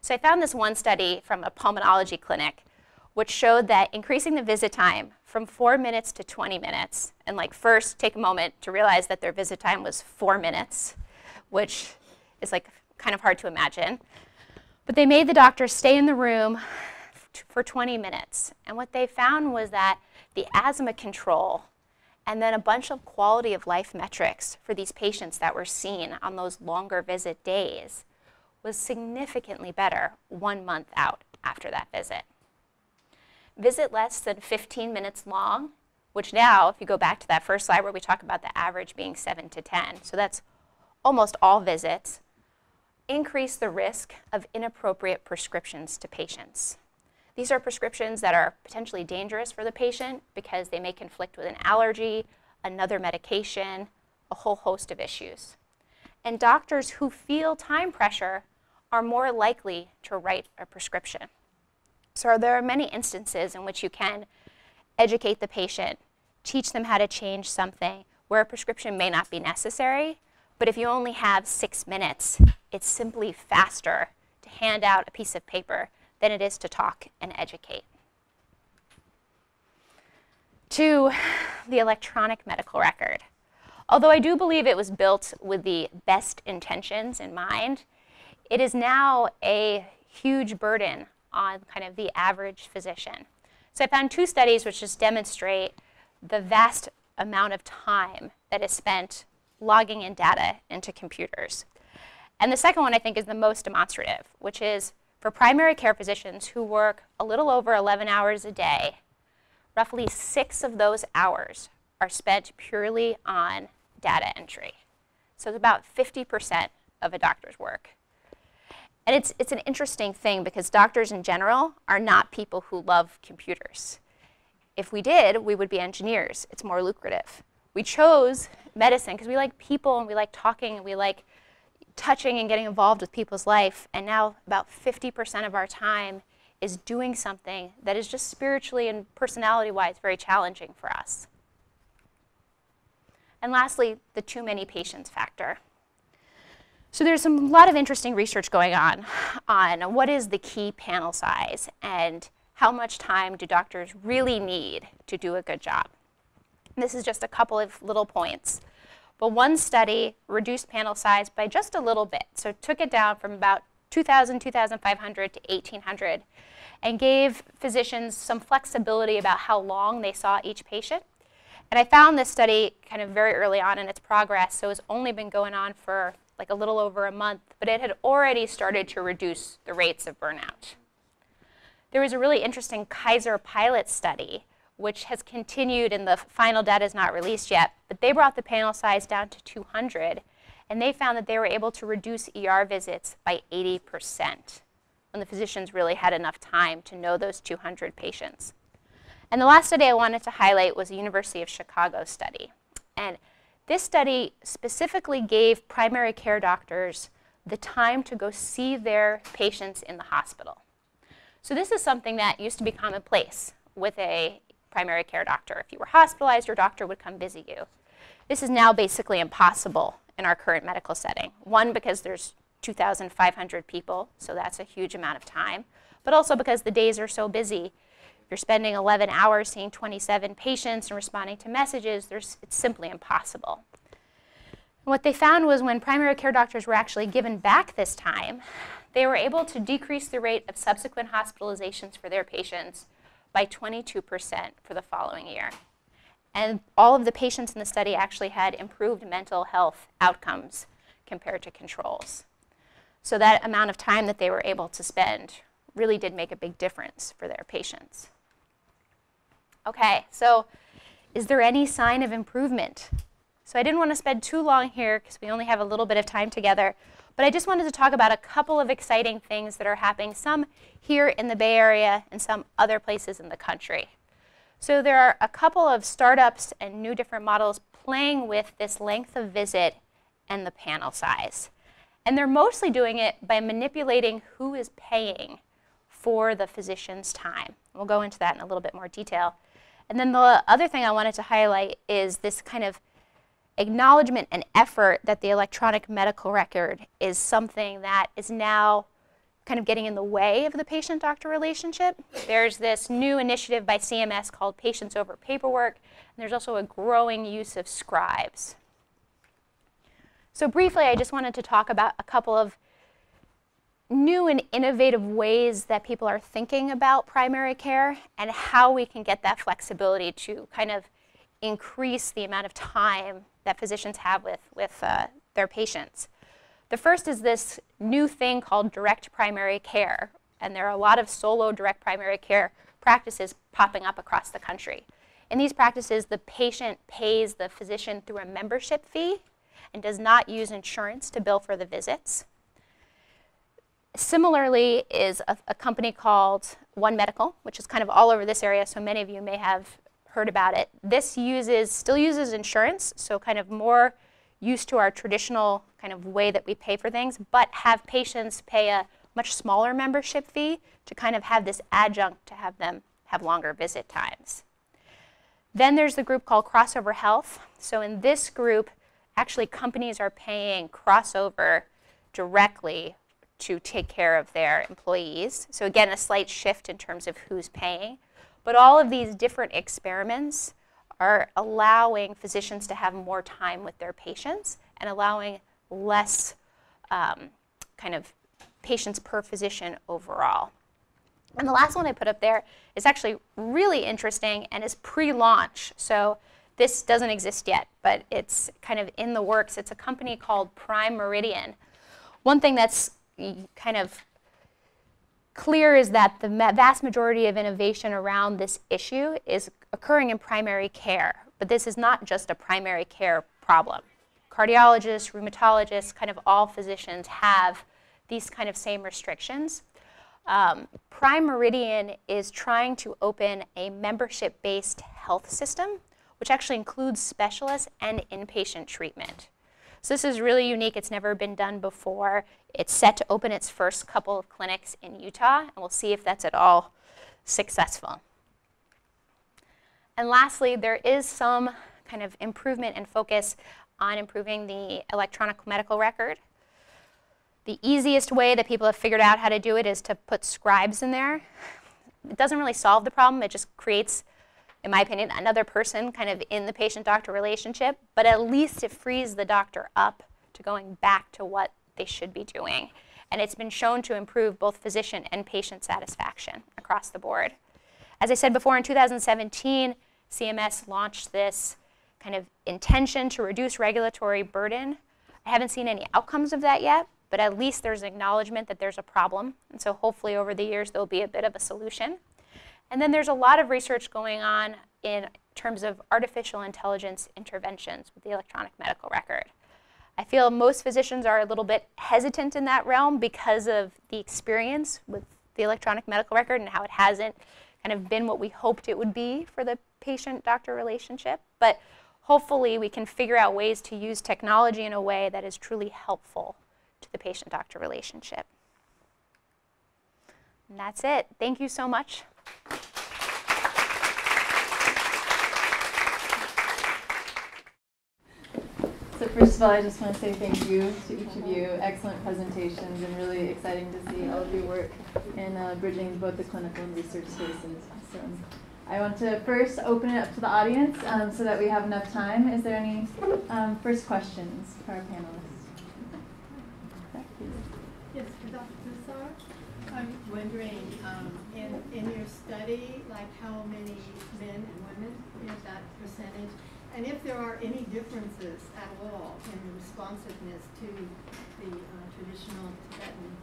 So I found this one study from a pulmonology clinic which showed that increasing the visit time from four minutes to 20 minutes, and like first take a moment to realize that their visit time was four minutes, which is like kind of hard to imagine. But they made the doctor stay in the room for 20 minutes. And what they found was that the asthma control and then a bunch of quality of life metrics for these patients that were seen on those longer visit days was significantly better one month out after that visit. Visit less than 15 minutes long, which now, if you go back to that first slide where we talk about the average being 7 to 10, so that's almost all visits, increase the risk of inappropriate prescriptions to patients. These are prescriptions that are potentially dangerous for the patient because they may conflict with an allergy, another medication, a whole host of issues. And doctors who feel time pressure are more likely to write a prescription. So there are many instances in which you can educate the patient, teach them how to change something where a prescription may not be necessary, but if you only have six minutes, it's simply faster to hand out a piece of paper than it is to talk and educate. To the electronic medical record. Although I do believe it was built with the best intentions in mind, it is now a huge burden on kind of the average physician. So I found two studies which just demonstrate the vast amount of time that is spent logging in data into computers. And the second one I think is the most demonstrative, which is for primary care physicians who work a little over 11 hours a day, roughly six of those hours are spent purely on data entry. So it's about 50% of a doctor's work. And it's, it's an interesting thing because doctors in general are not people who love computers. If we did, we would be engineers. It's more lucrative. We chose medicine because we like people and we like talking and we like touching and getting involved with people's life. And now about 50% of our time is doing something that is just spiritually and personality wise very challenging for us. And lastly, the too many patients factor. So there's some, a lot of interesting research going on on what is the key panel size and how much time do doctors really need to do a good job. And this is just a couple of little points. But one study reduced panel size by just a little bit. So took it down from about 2,000, 2,500 to 1,800 and gave physicians some flexibility about how long they saw each patient. And I found this study kind of very early on in its progress, so it's only been going on for like a little over a month, but it had already started to reduce the rates of burnout. There was a really interesting Kaiser pilot study, which has continued and the final data is not released yet, but they brought the panel size down to 200, and they found that they were able to reduce ER visits by 80% when the physicians really had enough time to know those 200 patients. And the last study I wanted to highlight was a University of Chicago study. And this study specifically gave primary care doctors the time to go see their patients in the hospital. So this is something that used to be commonplace with a primary care doctor. If you were hospitalized, your doctor would come visit you. This is now basically impossible in our current medical setting. One, because there's 2,500 people, so that's a huge amount of time, but also because the days are so busy you're spending 11 hours seeing 27 patients and responding to messages, it's simply impossible. What they found was when primary care doctors were actually given back this time, they were able to decrease the rate of subsequent hospitalizations for their patients by 22% for the following year. And all of the patients in the study actually had improved mental health outcomes compared to controls. So that amount of time that they were able to spend really did make a big difference for their patients. Okay, so is there any sign of improvement? So I didn't want to spend too long here because we only have a little bit of time together, but I just wanted to talk about a couple of exciting things that are happening, some here in the Bay Area and some other places in the country. So there are a couple of startups and new different models playing with this length of visit and the panel size. And they're mostly doing it by manipulating who is paying for the physician's time. We'll go into that in a little bit more detail. And then the other thing I wanted to highlight is this kind of acknowledgement and effort that the electronic medical record is something that is now kind of getting in the way of the patient-doctor relationship. There's this new initiative by CMS called Patients Over Paperwork, and there's also a growing use of scribes. So briefly, I just wanted to talk about a couple of new and innovative ways that people are thinking about primary care and how we can get that flexibility to kind of increase the amount of time that physicians have with, with uh, their patients. The first is this new thing called direct primary care, and there are a lot of solo direct primary care practices popping up across the country. In these practices, the patient pays the physician through a membership fee and does not use insurance to bill for the visits. Similarly is a, a, company called One Medical, which is kind of all over this area, so many of you may have heard about it. This uses, still uses insurance, so kind of more used to our traditional kind of way that we pay for things, but have patients pay a much smaller membership fee to kind of have this adjunct to have them have longer visit times. Then there's the group called Crossover Health. So in this group, actually companies are paying Crossover directly to take care of their employees. So again, a slight shift in terms of who's paying. But all of these different experiments are allowing physicians to have more time with their patients and allowing less um, kind of patients per physician overall. And the last one I put up there is actually really interesting and is pre-launch. So this doesn't exist yet, but it's kind of in the works. It's a company called Prime Meridian. One thing that's kind of clear is that the vast majority of innovation around this issue is occurring in primary care. But this is not just a primary care problem. Cardiologists, rheumatologists, kind of all physicians have these kind of same restrictions. Um, Prime Meridian is trying to open a membership-based health system, which actually includes specialists and inpatient treatment. So this is really unique. It's never been done before. It's set to open its first couple of clinics in Utah, and we'll see if that's at all successful. And lastly, there is some kind of improvement and focus on improving the electronic medical record. The easiest way that people have figured out how to do it is to put scribes in there. It doesn't really solve the problem. It just creates in my opinion, another person kind of in the patient-doctor relationship, but at least it frees the doctor up to going back to what they should be doing. And it's been shown to improve both physician and patient satisfaction across the board. As I said before, in 2017, CMS launched this kind of intention to reduce regulatory burden. I haven't seen any outcomes of that yet, but at least there's acknowledgement that there's a problem. And so hopefully over the years, there'll be a bit of a solution. And then there's a lot of research going on in terms of artificial intelligence interventions with the electronic medical record. I feel most physicians are a little bit hesitant in that realm because of the experience with the electronic medical record and how it hasn't kind of been what we hoped it would be for the patient-doctor relationship. But hopefully we can figure out ways to use technology in a way that is truly helpful to the patient-doctor relationship. And that's it. Thank you so much. So first of all, I just want to say thank you to each of you. Excellent presentations and really exciting to see all of your work in uh, bridging both the clinical and research spaces. So I want to first open it up to the audience um, so that we have enough time. Is there any um, first questions for our panelists? Yes, for Dr. I'm wondering, um, in, in your study, like how many men and women, know, that percentage? And if there are any differences at all in the responsiveness to the uh, traditional Tibetan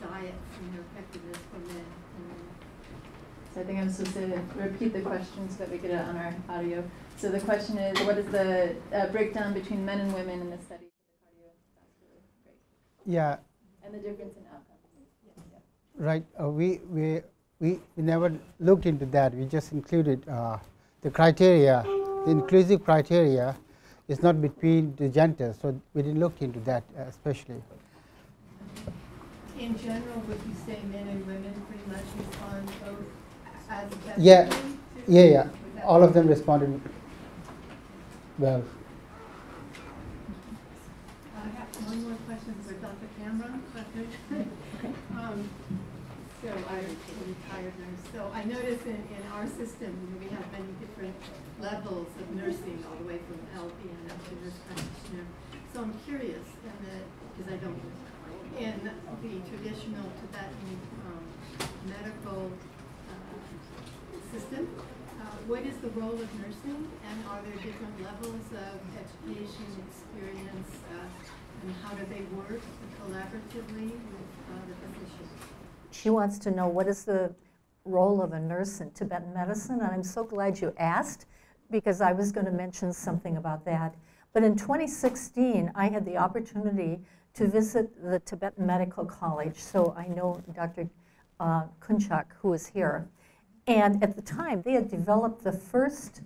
diets and their effectiveness for men and women? So I think I'm supposed to repeat the question so that we get it on our audio. So the question is, what is the uh, breakdown between men and women in the study for the cardiovascular rate? Yeah, And the difference in outcomes? right. Uh, we, we, we, we never looked into that. We just included uh, the criteria, the inclusive criteria is not between the genders, so we didn't look into that uh, especially. In general, would you say men and women pretty much respond both as effectively? Yeah, to- yeah, yeah. All of them responded well. I have one more question for Dr. Cameron. Um, So I'm a retired nurse, so I notice in, in our system, we have many different levels of nursing, all the way from LPN up to nurse practitioner. So I'm curious, because I don't, in the traditional Tibetan um, medical uh, system, uh, what is the role of nursing, and are there different levels of education, experience, uh, and how do they work collaboratively with the physician? She wants to know what is the role of a nurse in Tibetan medicine, and I'm so glad you asked because I was going to mention something about that. But in 2016, I had the opportunity to visit the Tibetan Medical College, so I know Dr. Uh, Kunchak, who is here. And at the time, they had developed the first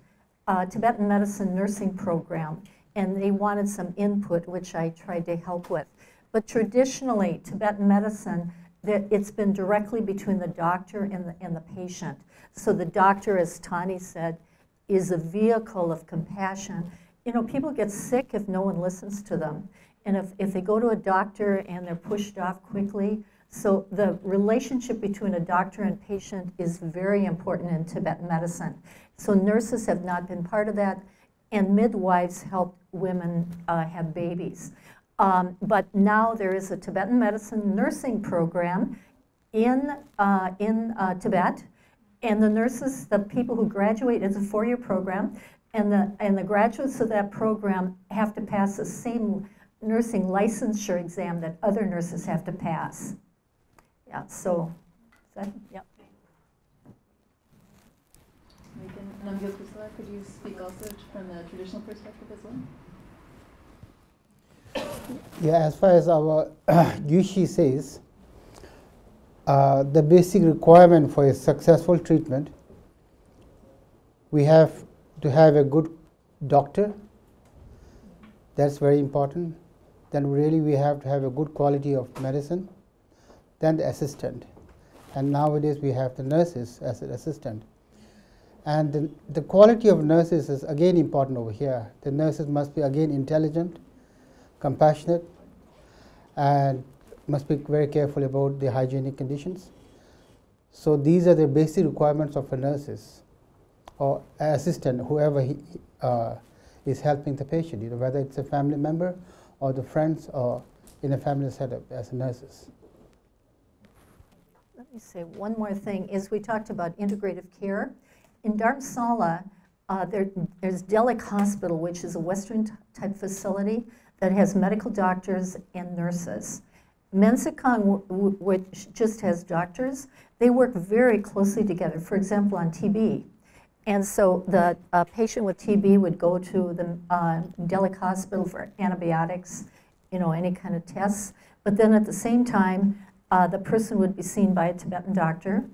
uh, Tibetan medicine nursing program, and they wanted some input, which I tried to help with. But traditionally, Tibetan medicine, that it's been directly between the doctor and the, and the patient. So the doctor, as Tawni said, is a vehicle of compassion. You know, people get sick if no one listens to them. And if, if they go to a doctor and they're pushed off quickly, so the relationship between a doctor and patient is very important in Tibetan medicine. So nurses have not been part of that, and midwives helped women uh, have babies. Um, but now there is a Tibetan medicine nursing program in, uh, in uh, Tibet. And the nurses, the people who graduate, it's a four-year program, and the, and the graduates of that program have to pass the same nursing licensure exam that other nurses have to pass. Yeah, so, that, yeah. Namgyal Kusala, could you speak also from the traditional perspective as well? Yeah, as far as our (coughs) Gyushi says, uh, the basic requirement for a successful treatment, we have to have a good doctor. That's very important. Then really we have to have a good quality of medicine. Then the assistant, and nowadays we have the nurses as an assistant. And the, the quality of nurses is again important over here. The nurses must be again intelligent, compassionate, and must be very careful about the hygienic conditions. So these are the basic requirements of a nurses or assistant, whoever he, uh, is helping the patient, you know, whether it's a family member or the friends or in a family setup as nurses. Let me say one more thing, is we talked about integrative care. In Dharamsala, uh, there, there's Delek Hospital, which is a Western type facility that has medical doctors and nurses. W- which just has doctors, they work very closely together. For example, on TB. And so the uh, patient with TB would go to the uh, Delek Hospital for antibiotics, you know, any kind of tests. But then at the same time, uh, the person would be seen by a Tibetan doctor,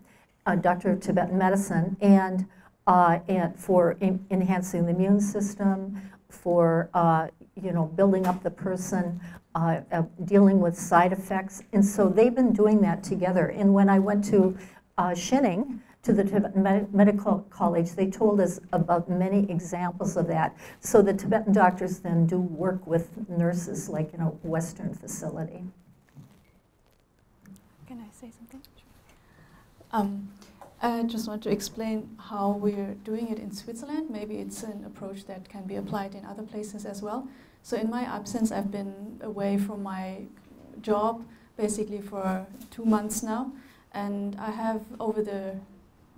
a doctor of Tibetan medicine, and, uh, and for en- enhancing the immune system, for uh, you know building up the person, uh, uh, dealing with side effects, and so they've been doing that together. And when I went to uh, Xining, to the Tibetan Med- Medical College, they told us about many examples of that. So the Tibetan doctors then do work with nurses, like in a Western facility. Can I say something? Um, I just want to explain how we're doing it in Switzerland. Maybe it's an approach that can be applied in other places as well. So, in my absence, I've been away from my job basically for two months now, and I have over the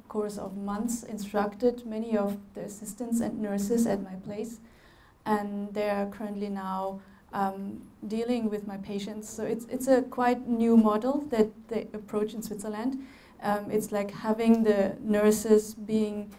course of months, instructed many of the assistants and nurses at my place, and they are currently now um, dealing with my patients. So it's, it's a quite new model that they approach in Switzerland. Um, it's like having the nurses being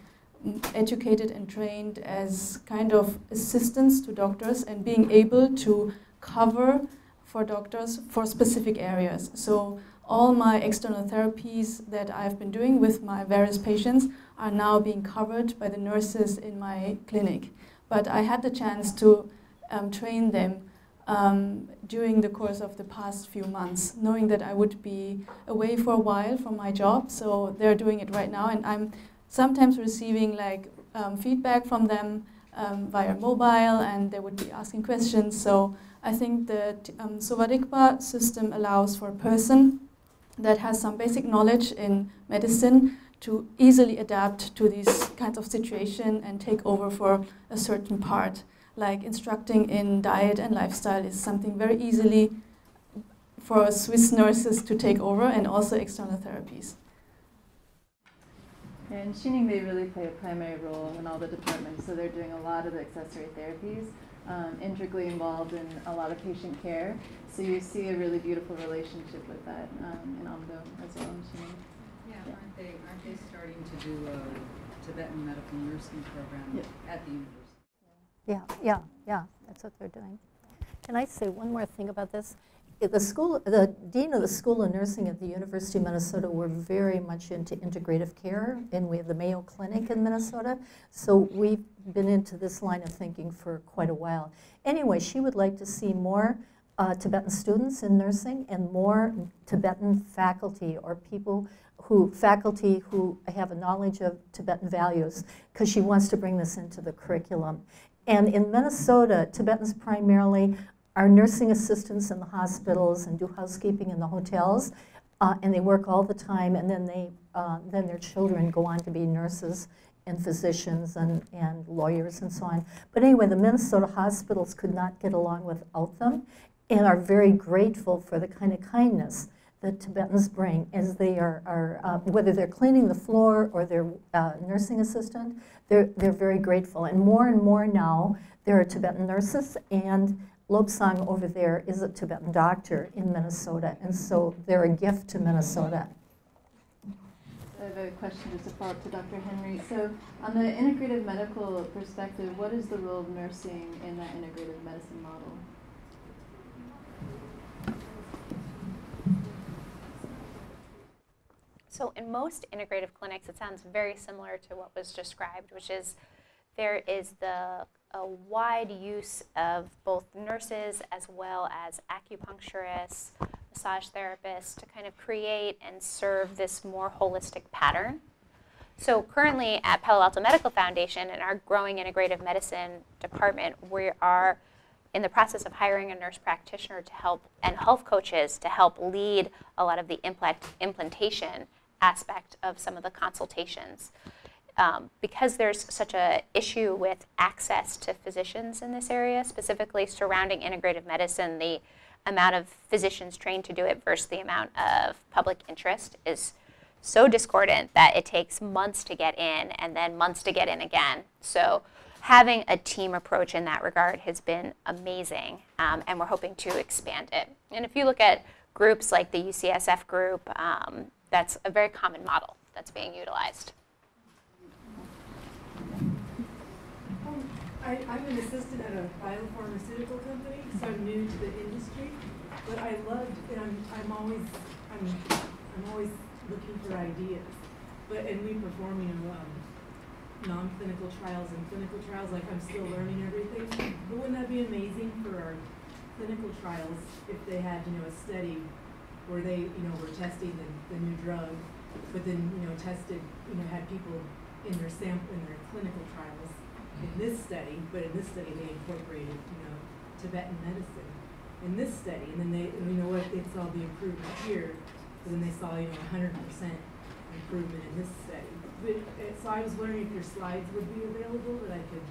educated and trained as kind of assistants to doctors and being able to cover for doctors for specific areas. So all my external therapies that I've been doing with my various patients are now being covered by the nurses in my clinic. But I had the chance to um, train them um, during the course of the past few months, knowing that I would be away for a while from my job. So they're doing it right now, and I'm sometimes receiving like um, feedback from them um, via mobile, and they would be asking questions. So I think the um, Sowa Rigpa system allows for a person that has some basic knowledge in medicine to easily adapt to these kinds of situation and take over for a certain part like instructing in diet and lifestyle is something very easily for Swiss nurses to take over and also external therapies. Yeah, in Xining, they really play a primary role in all the departments, so they're doing a lot of the accessory therapies, um, integrally involved in a lot of patient care. So you see a really beautiful relationship with that um, in Amdo as well in Xining. Yeah, aren't they, aren't they starting to do a Tibetan medical nursing program Yep. at the university? Yeah, yeah, yeah, that's what they're doing. Can I say one more thing about this? The school, the dean of the School of Nursing at the University of Minnesota, we're very much into integrative care, and we have the Mayo Clinic in Minnesota. So we've been into this line of thinking for quite a while. Anyway, she would like to see more uh, Tibetan students in nursing and more Tibetan faculty or people who, faculty who have a knowledge of Tibetan values, because she wants to bring this into the curriculum. And in Minnesota, Tibetans primarily are nursing assistants in the hospitals and do housekeeping in the hotels, uh, and they work all the time. And then they, uh, then their children go on to be nurses and physicians and, and lawyers and so on. But anyway, the Minnesota hospitals could not get along without them, and are very grateful for the kind of kindness that Tibetans bring as they are, are uh, whether they're cleaning the floor or they're uh, nursing assistant, they're, they're very grateful. And more and more now, there are Tibetan nurses, and Lobsang over there is a Tibetan doctor in Minnesota, and so they're a gift to Minnesota. I have a question just to follow up to Dr. Henry. So, on the integrative medical perspective, what is the role of nursing in that integrative medicine model? So in most integrative clinics, it sounds very similar to what was described, which is there is the a wide use of both nurses as well as acupuncturists, massage therapists to kind of create and serve this more holistic pattern. So currently at Palo Alto Medical Foundation in our growing integrative medicine department, we are in the process of hiring a nurse practitioner to help and health coaches to help lead a lot of the implant, implantation aspect of some of the consultations. Um, because there's such a issue with access to physicians in this area, specifically surrounding integrative medicine, the amount of physicians trained to do it versus the amount of public interest is so discordant that it takes months to get in and then months to get in again. So having a team approach in that regard has been amazing, um, and we're hoping to expand it. And if you look at groups like the UCSF group, um, that's a very common model that's being utilized. Um, I, I'm an assistant at a biopharmaceutical company, so I'm new to the industry. But I loved, and I'm, I'm always, I'm, I'm always looking for ideas. But, and we perform, you know, um, non-clinical trials and clinical trials, like I'm still learning everything. But wouldn't that be amazing for our clinical trials if they had, you know, a study where they, you know, were testing the, the new drug, but then, you know, tested, you know, had people in their sample, in their clinical trials in this study, but in this study they incorporated, you know, Tibetan medicine in this study, and then they, you know what, they saw the improvement here, then they saw, you know, hundred percent improvement in this study. But, uh, so I was wondering if your slides would be available, that I could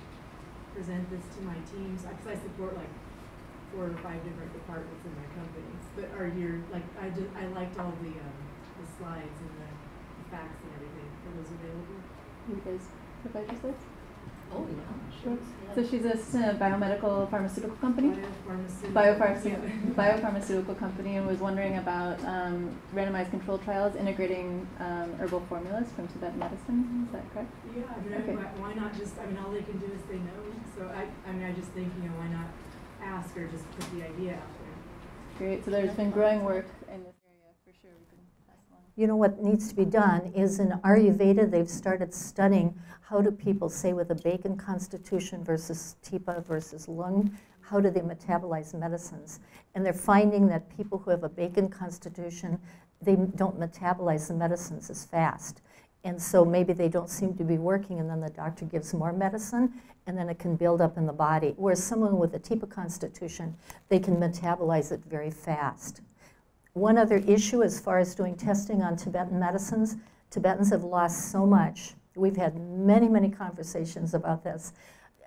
present this to my teams, because I support like four or five different departments in my company. But are your, like, I just, I liked all the, um, the slides and the facts and everything, are those available? you guys provide your slides? Oh, yeah. Sure. So she's a biomedical pharmaceutical company. Biopharmaceutical. biopharmaceutical, biopharmaceutical company and was wondering about um, randomized controlled trials integrating um, herbal formulas from Tibetan medicine. Is that correct? Yeah, I Okay. mean, why, why not just, I mean, all they can do is say no, so I, I mean, I just think, you know, why not ask or just put the idea out there? Great. So there's been growing work in this area for sure. We can pass along. You know what needs to be done is in Ayurveda, they've started studying how do people say with a beken constitution versus tripa versus lung, how do they metabolize medicines? And they're finding that people who have a beken constitution, they don't metabolize the medicines as fast. And so maybe they don't seem to be working, and then the doctor gives more medicine, and then it can build up in the body. Whereas someone with a tripa constitution, they can metabolize it very fast. One other issue as far as doing testing on Tibetan medicines, Tibetans have lost so much. We've had many, many conversations about this,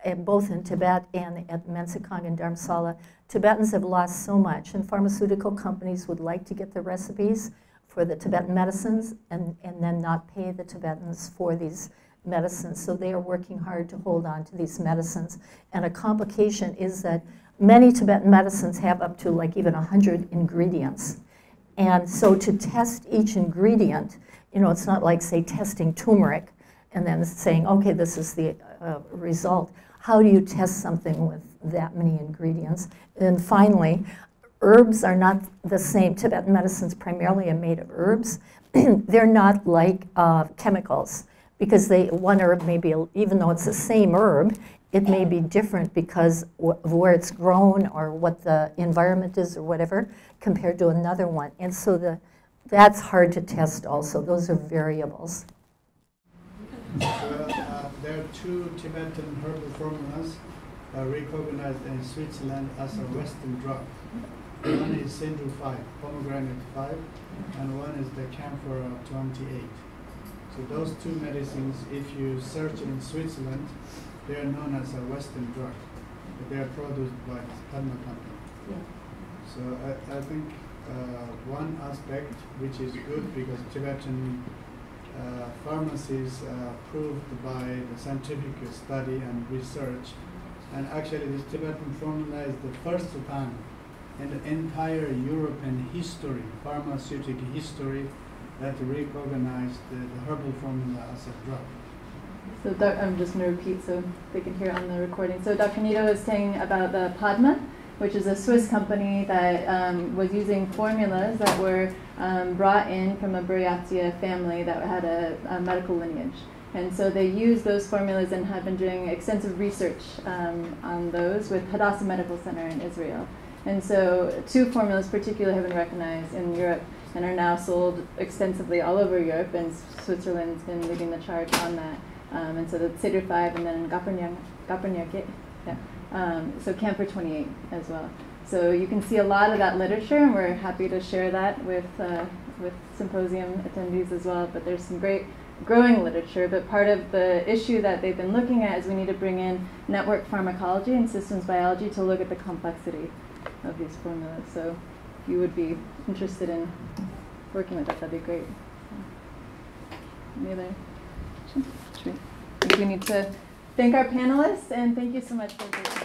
and both in Tibet and at Men-Tsee-Khang and Dharamsala. Tibetans have lost so much, and pharmaceutical companies would like to get the recipes for the Tibetan medicines and, and then not pay the Tibetans for these medicines. So they are working hard to hold on to these medicines. And a complication is that many Tibetan medicines have up to like even 100 ingredients. And so to test each ingredient, you know, it's not like, say, testing turmeric and then saying, okay, this is the uh, result. How do you test something with that many ingredients? And finally, herbs are not the same. Tibetan medicines primarily are made of herbs. (clears throat) They're not like uh, chemicals because they one herb may be, even though it's the same herb, it may be different because of where it's grown or what the environment is or whatever compared to another one. And so the, that's hard to test also. Those are variables. So, uh, there are two Tibetan herbal formulas uh, recognized in Switzerland as a Western drug. One is Sindhu 5, pomegranate 5, and one is the camphor 28. So those two medicines, if you search in Switzerland, they are known as a Western drug, but they are produced by Padma company. So I, I think uh, one aspect which is good because Tibetan uh, pharmacies uh, proved by the scientific study and research, and actually this Tibetan formula is the first time in the entire European history, pharmaceutical history, that recognized the, the herbal formula as a drug. So I'm just going to repeat so they can hear on the recording. So Dr. Nida is saying about the Padma, which is a Swiss company that um, was using formulas that were um, brought in from a Buryatia family that had a, a, medical lineage. And so they used those formulas and have been doing extensive research um, on those with Hadassah Medical Center in Israel. And so two formulas particularly have been recognized in Europe and are now sold extensively all over Europe, and Switzerland's been leading the charge on that. Um, and so the Cedar 5 and then Gapernyake, yeah. Um, so Camphor 28 as well. So you can see a lot of that literature, and we're happy to share that with, uh, with symposium attendees as well. But there's some great growing literature, but part of the issue that they've been looking at is we need to bring in network pharmacology and systems biology to look at the complexity of these formulas. So if you would be interested in working with that, that'd be great. Any other questions? We need to thank our panelists and thank you so much for the